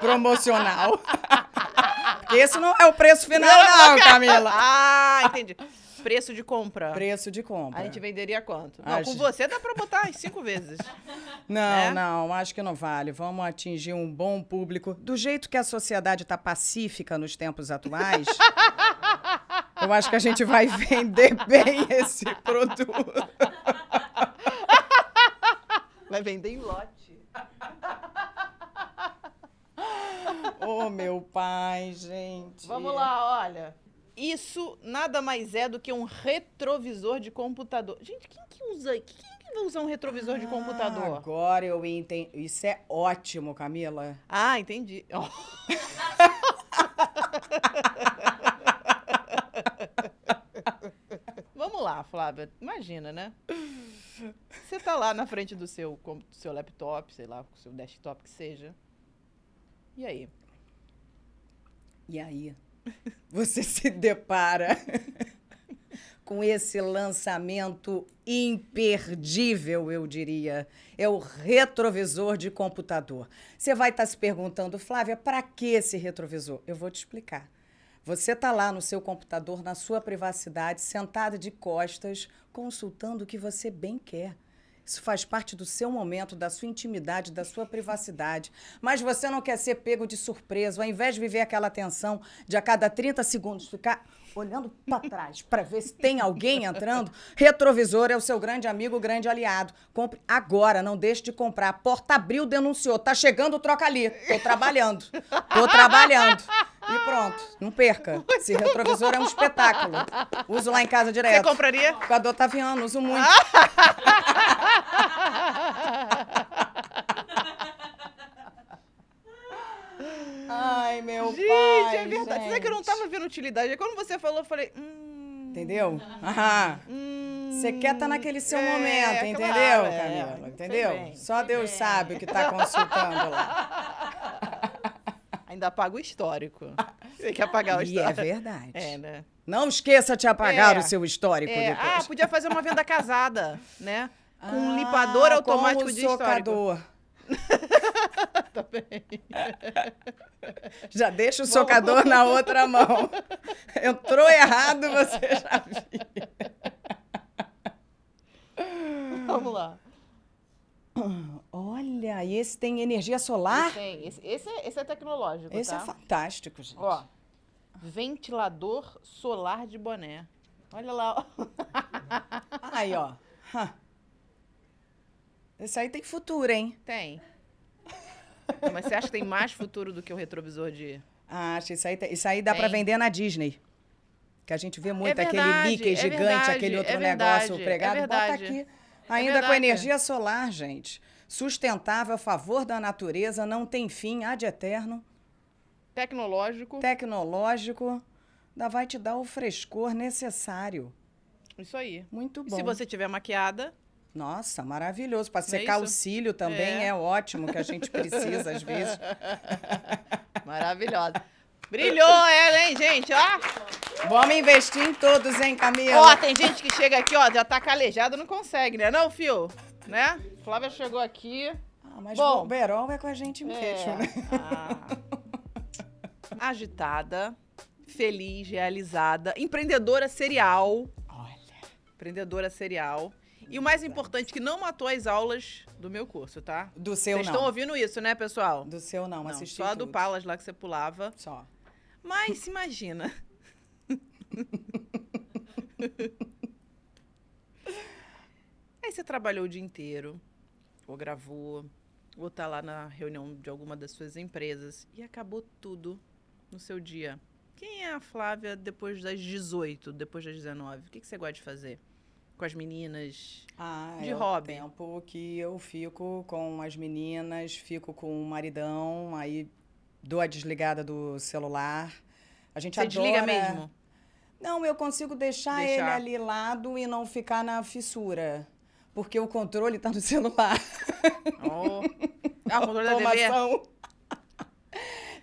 Promocional. <laughs> Porque esse não é o preço final, não, Camila. Ah, entendi. Preço de compra. Preço de compra. A gente venderia quanto? Não, A com você dá pra botar as cinco vezes. <laughs> Não, É? não, acho que não vale. Vamos atingir um bom público. Do jeito que a sociedade está pacífica nos tempos atuais, <laughs> Eu acho que a gente vai vender bem esse produto. <laughs> Vai vender em lote. Oh, meu pai, gente. Vamos lá, olha. Isso nada mais é do que um retrovisor de computador. Gente, quem que usa? Quem que vai usar um retrovisor de Ah, computador? Agora eu entendi. Isso é ótimo, Camila. Ah, entendi. Ó. <laughs> Vamos lá, Flávia. Imagina, né? Você tá lá na frente do seu, do seu laptop, sei lá, com o seu desktop que seja. E aí? E aí? Você <laughs> se depara <laughs> com esse lançamento imperdível, eu diria. É o retrovisor de computador. Você vai estar se perguntando, Flávia, para que esse retrovisor? Eu vou te explicar. Você está lá no seu computador, na sua privacidade, sentada de costas, consultando o que você bem quer. Isso faz parte do seu momento, da sua intimidade, da sua privacidade. Mas você não quer ser pego de surpresa. Ao invés de viver aquela tensão de a cada 30 segundos ficar olhando para trás para ver se tem alguém entrando, retrovisor é o seu grande amigo, grande aliado. Compre agora, não deixe de comprar. Porta abriu, denunciou. Tá chegando, troca ali. Tô trabalhando. Tô trabalhando. E pronto, não perca. Esse retrovisor é um espetáculo. Uso lá em casa Você direto. compraria? Com a do Otaviano, uso muito. <laughs> Ai, meu Gente, pai. é verdade. Sabe que eu não gente. tava vendo utilidade? Aí quando você falou, eu falei. Hum, Entendeu? <laughs> Aham. hum, Você quer estar naquele seu é, momento, claro, entendeu, é. Camila? Sei Entendeu? bem, Só Deus bem. sabe o que está consultando lá. <laughs> Ainda apaga o histórico. Tem que apagar o E é histórico. verdade. É, né? Não esqueça de apagar É. o seu histórico É, depois. ah, podia fazer uma venda casada, né? Com um Ah, limpador automático com o de histórico. socador. Tá <laughs> bem. <laughs> Já deixa o socador na outra mão. <laughs> Entrou errado, você já viu. Vamos lá. Olha, e esse tem energia solar? Esse, tem. esse, esse é, esse é tecnológico, Esse tá? é fantástico, gente. Ó, ventilador solar de boné. Olha lá, ó. Aí, ó. Esse aí tem futuro, hein? Tem. Mas você acha que tem mais futuro do que o retrovisor de... Acho, isso aí, tem- isso aí dá pra vender na Disney. Que a gente vê muito aquele verdade, Mickey é gigante, verdade, aquele outro é negócio verdade, pregado. é Bota verdade. aqui. Ainda com energia solar, gente. Sustentável, a favor da natureza, não tem fim, ad eterno, Tecnológico. tecnológico. Ainda vai te dar o frescor necessário. Isso aí. Muito E bom. se você tiver maquiada, Nossa, maravilhoso. Para é secar o isso? cílio também É. é. ótimo, que a gente precisa às vezes. <laughs> maravilhosa. Brilhou ela, hein, gente? Ó, Vamos investir em todos, hein, Camila? ó, tem gente que chega aqui, ó, já tá calejado, não consegue, né? Não, fio? Né? Flávia chegou aqui. Ah, mas Bom. o Berol é com a gente mesmo, É. né? Ah. <laughs> Agitada, feliz, realizada, empreendedora serial. Olha. Empreendedora serial. E o mais importante, que não matou as aulas do meu curso, tá? Do seu Vocês não. estão ouvindo isso, né, pessoal? Do seu não, Não, assisti só a do tudo. Palas lá que você pulava. Só. Mas se imagina. Aí você trabalhou o dia inteiro, ou gravou, ou tá lá na reunião de alguma das suas empresas e acabou tudo no seu dia. Quem é a Flávia depois das 18, depois das 19? O que, que você gosta de fazer? Com as meninas? Ah, De é hobby. o tempo que eu fico com as meninas, fico com o maridão, aí dou a desligada do celular. A gente Você adora... desliga mesmo? Não, eu consigo deixar, ele Deixar. ali lado e não ficar na fissura. Porque o controle tá no celular. <laughs> Oh. Ah, o controle da TV? Automação.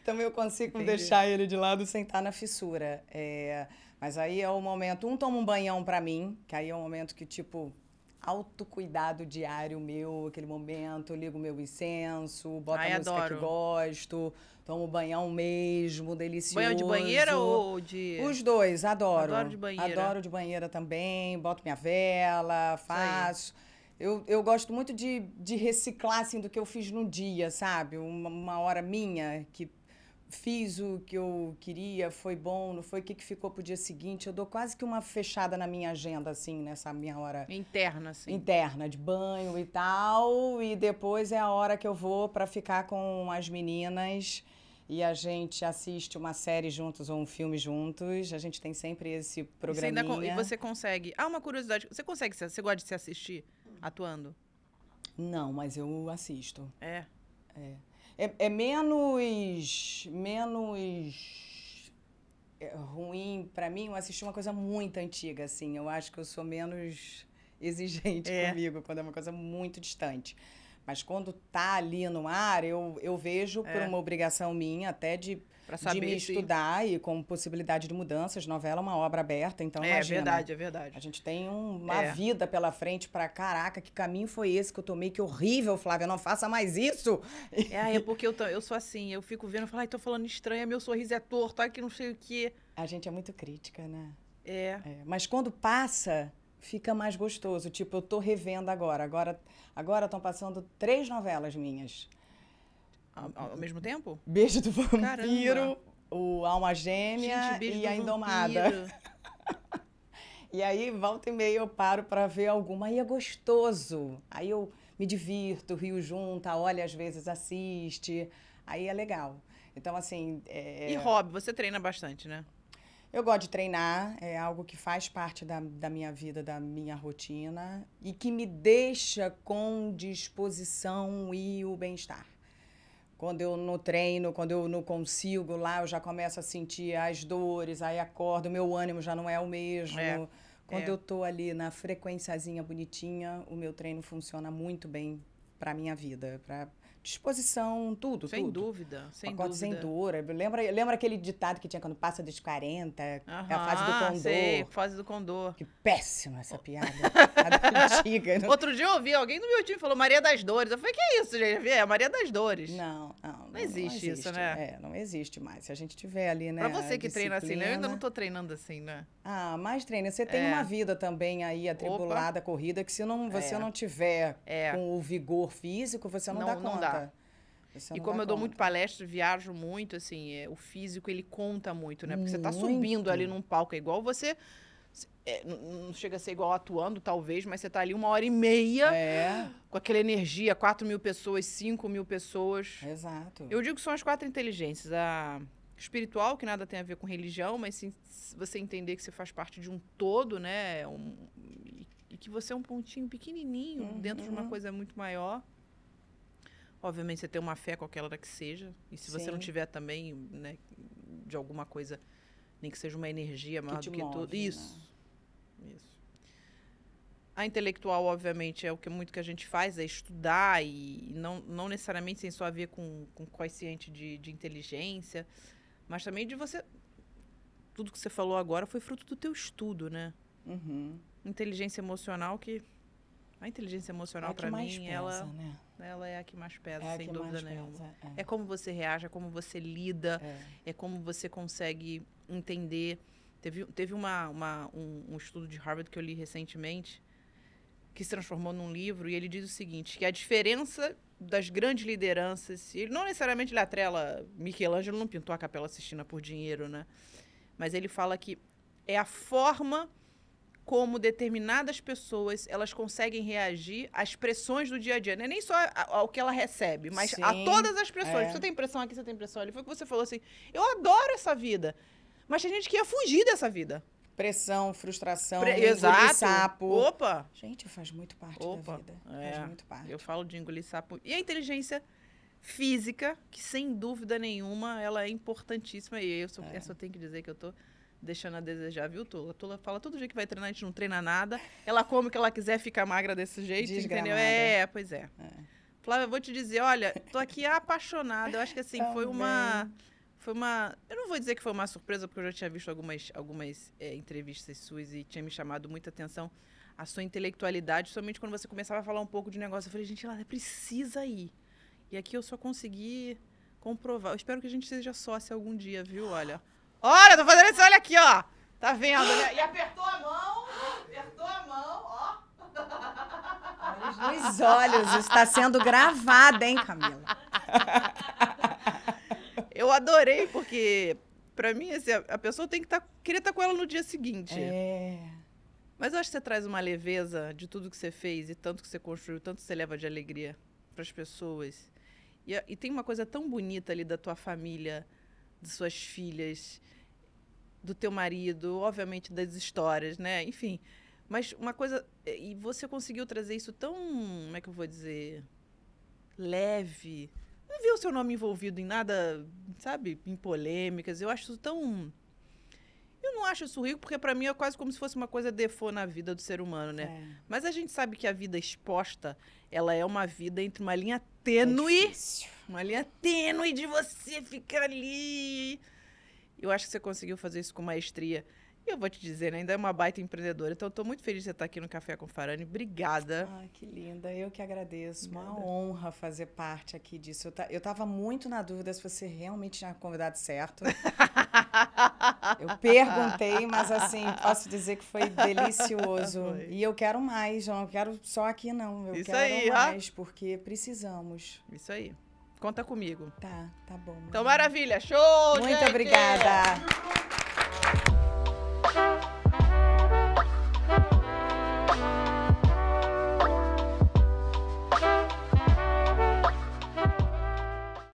Então eu consigo Entendi. deixar ele de lado sem estar na fissura. É, mas aí é o momento. Um toma um banhão pra mim, que aí é o momento que, tipo, autocuidado diário meu, aquele momento, ligo meu incenso, boto Ai, a música adoro. que gosto, tomo banhão mesmo, delicioso. Banho de banheira ou de. Os dois, adoro. Adoro de banheira. Adoro de banheira também, boto minha vela, faço. Eu, eu gosto muito de, de reciclar, assim, do que eu fiz no dia, sabe? Uma, uma hora minha que fiz o que eu queria, foi bom, não foi o que, que ficou pro dia seguinte. Eu dou quase que uma fechada na minha agenda, assim, nessa minha hora Interna, assim. interna, de banho e tal. E depois é a hora que eu vou para ficar com as meninas e a gente assiste uma série juntos ou um filme juntos. A gente tem sempre esse você, programinha. ainda con- e você consegue. Ah, uma curiosidade. Você consegue. se- Você gosta de se assistir atuando? Não, mas eu assisto. É. É, é menos. menos. é, ruim pra mim eu assistir uma coisa muito antiga, assim. Eu acho que eu sou menos <laughs> exigente É. comigo quando é uma coisa muito distante. Mas quando tá ali no ar, eu, eu vejo por É. uma obrigação minha até de, Pra de saber me se- estudar e com possibilidade de mudanças. Novela é uma obra aberta, então É imagina. verdade, é verdade. A gente tem um- uma É. vida pela frente pra caraca, que caminho foi esse que eu tomei? Que horrível, Flávia, não faça mais isso. É, é porque eu, tô- eu sou assim, eu fico vendo e falo, ai, tô falando estranho, meu sorriso é torto, ai que não sei o quê. A gente é muito crítica, né? É. É, mas quando passa, fica mais gostoso. Tipo, eu tô revendo agora. Agora agora estão passando três novelas minhas. Ao, ao mesmo tempo? Beijo do Vampiro, Caramba. o Alma Gêmea Gente, e a Indomada. <laughs> E aí, volta e meia, eu paro pra ver alguma. Aí é gostoso. Aí eu me divirto, rio junto, a olha às vezes assiste. Aí é legal. Então, assim, é, E hobby, você treina bastante, né? eu gosto de treinar. É algo que faz parte da, da minha vida, da minha rotina. E que me deixa com disposição e o bem-estar. Quando eu no treino, quando eu não consigo lá, eu já começo a sentir as dores, aí acordo, meu ânimo já não é o mesmo. É, Quando é. eu tô ali na frequenciazinha bonitinha, o meu treino funciona muito bem pra minha vida, pra disposição, tudo, Sem tudo. dúvida, sem Pacote sem dúvida. dor. Lembra, lembra aquele ditado que tinha quando passa dos 40? é a fase do condor. Sei, fase do condor. Que péssima essa piada. <laughs> Antiga. <laughs> Não, Outro dia eu ouvi alguém do meu time falou Maria das Dores. Eu falei, que é isso, gente? É Maria das Dores. não, não, não existe isso, né? É, não existe mais. Se a gente tiver ali, né? Pra você que treina assim, né? Eu ainda disciplina- não tô treinando assim, né? Ah, mais treina. Você tem É. uma vida também aí atribulada, corrida, que se não, você É. não tiver É. com o vigor físico, você não, Não- dá não conta. dá. Você E não como dá eu dou muito conta. palestra, viajo muito, assim, é, o físico ele conta muito, né? Porque você tá Muito. subindo ali num palco, é igual você. É, não chega a ser igual atuando, talvez, mas você tá ali uma hora e meia É, com aquela energia, 4 mil pessoas, 5 mil pessoas. exato. Eu digo que são as quatro inteligências. A espiritual, que nada tem a ver com religião, mas sim, se você entender que você faz parte de um todo, né? Um- e, que você é um pontinho pequenininho dentro de uma Uhum. coisa muito maior. Obviamente, você tem uma fé qualquer hora que seja. E se você não Sim. tiver também, né, de alguma coisa, nem que seja uma energia maior te do que move, tudo. né? Isso. Isso. A intelectual, obviamente, é o que muito que a gente faz, é estudar e não, não necessariamente sem só a ver com, com quociente de, de inteligência, mas também de você. Tudo que você falou agora foi fruto do teu estudo, né? Uhum. Inteligência emocional que. A inteligência É emocional, que para mim, pesa, ela, né? ela é a que mais pesa, É sem que dúvida nenhuma. pesa, É como você reage, é como você lida, é. é como você consegue entender. Teve, teve uma, uma- um, um estudo de Harvard que eu li recentemente, que se transformou num livro, e ele diz o seguinte, que a diferença das grandes lideranças, e ele não necessariamente ele atrela, Michelangelo não pintou a Capela Sistina por dinheiro, né? Mas ele fala que é a forma como determinadas pessoas elas conseguem reagir às pressões do dia a dia. Não é nem só a- ao que ela recebe, mas a Sim, todas as pressões. é. Você tem pressão aqui, você tem pressão ali. Foi o que você falou assim. Eu adoro essa vida. Mas tem gente que ia fugir dessa vida. Pressão, frustração, Pre- engolir sapo. Opa! Gente, faz muito parte Opa, da vida. é. Faz muito parte. Eu falo de engolir sapo. E a inteligência física, que sem dúvida nenhuma, ela é importantíssima. E eu só, É. eu tenho que dizer que eu tô deixando a desejar, viu, Tula? Tula fala todo dia que vai treinar, a gente não treina nada. Ela come o que ela quiser, fica magra desse jeito, entendeu? Desgramada. É, pois é. É. Flávia, eu vou te dizer, olha, tô aqui apaixonada. Eu acho que assim, foi uma. Foi uma. Eu não vou dizer que foi uma surpresa, porque eu já tinha visto algumas, algumas é, entrevistas suas e tinha me chamado muita atenção a sua intelectualidade, somente quando você começava a falar um pouco de negócio. Eu falei, gente, ela precisa ir. E aqui eu só consegui comprovar. Eu espero que a gente seja sócia algum dia, viu? Olha. Olha, tô fazendo isso, olha aqui, ó. Tá vendo, né? E apertou a mão, apertou a mão, ó. Olhos nos olhos, está sendo gravada, hein, Camila? <laughs> Eu, adorei, porque pra mim, assim, a pessoa tem que. Tá, queria estar tá com ela no dia seguinte. É. Mas eu acho que você traz uma leveza de tudo que você fez e tanto que você construiu, tanto que você leva de alegria para as pessoas. E, e, tem uma coisa tão bonita ali da tua família, de suas filhas, do teu marido, obviamente das histórias, né? Enfim. Mas uma coisa. E você conseguiu trazer isso tão. Como é que eu vou dizer? Leve. Não viu o seu nome envolvido em nada, sabe? Em polêmicas. Eu acho isso tão eu não acho isso rico, porque para mim é quase como se fosse uma coisa default na vida do ser humano, né? É. Mas a gente sabe que a vida exposta, ela é uma vida entre uma linha tênue. É uma linha tênue de você ficar ali. Eu acho que você conseguiu fazer isso com maestria. E eu vou te dizer, né, ainda é uma baita empreendedora. Então, eu tô muito feliz de você estar aqui no Café com Farane. Obrigada. Ai, que linda. Eu que agradeço. Obrigada. Uma honra fazer parte aqui disso. Eu, eu tava muito na dúvida se você realmente tinha convidado certo. eu perguntei, mas assim, posso dizer que foi delicioso. <laughs> Foi. E eu quero mais, eu não quero só aqui, não. Eu Isso quero aí, mais, ó. porque precisamos. Isso aí. Conta comigo. Tá, tá bom. Então, maravilha. Show, Muito gente. obrigada.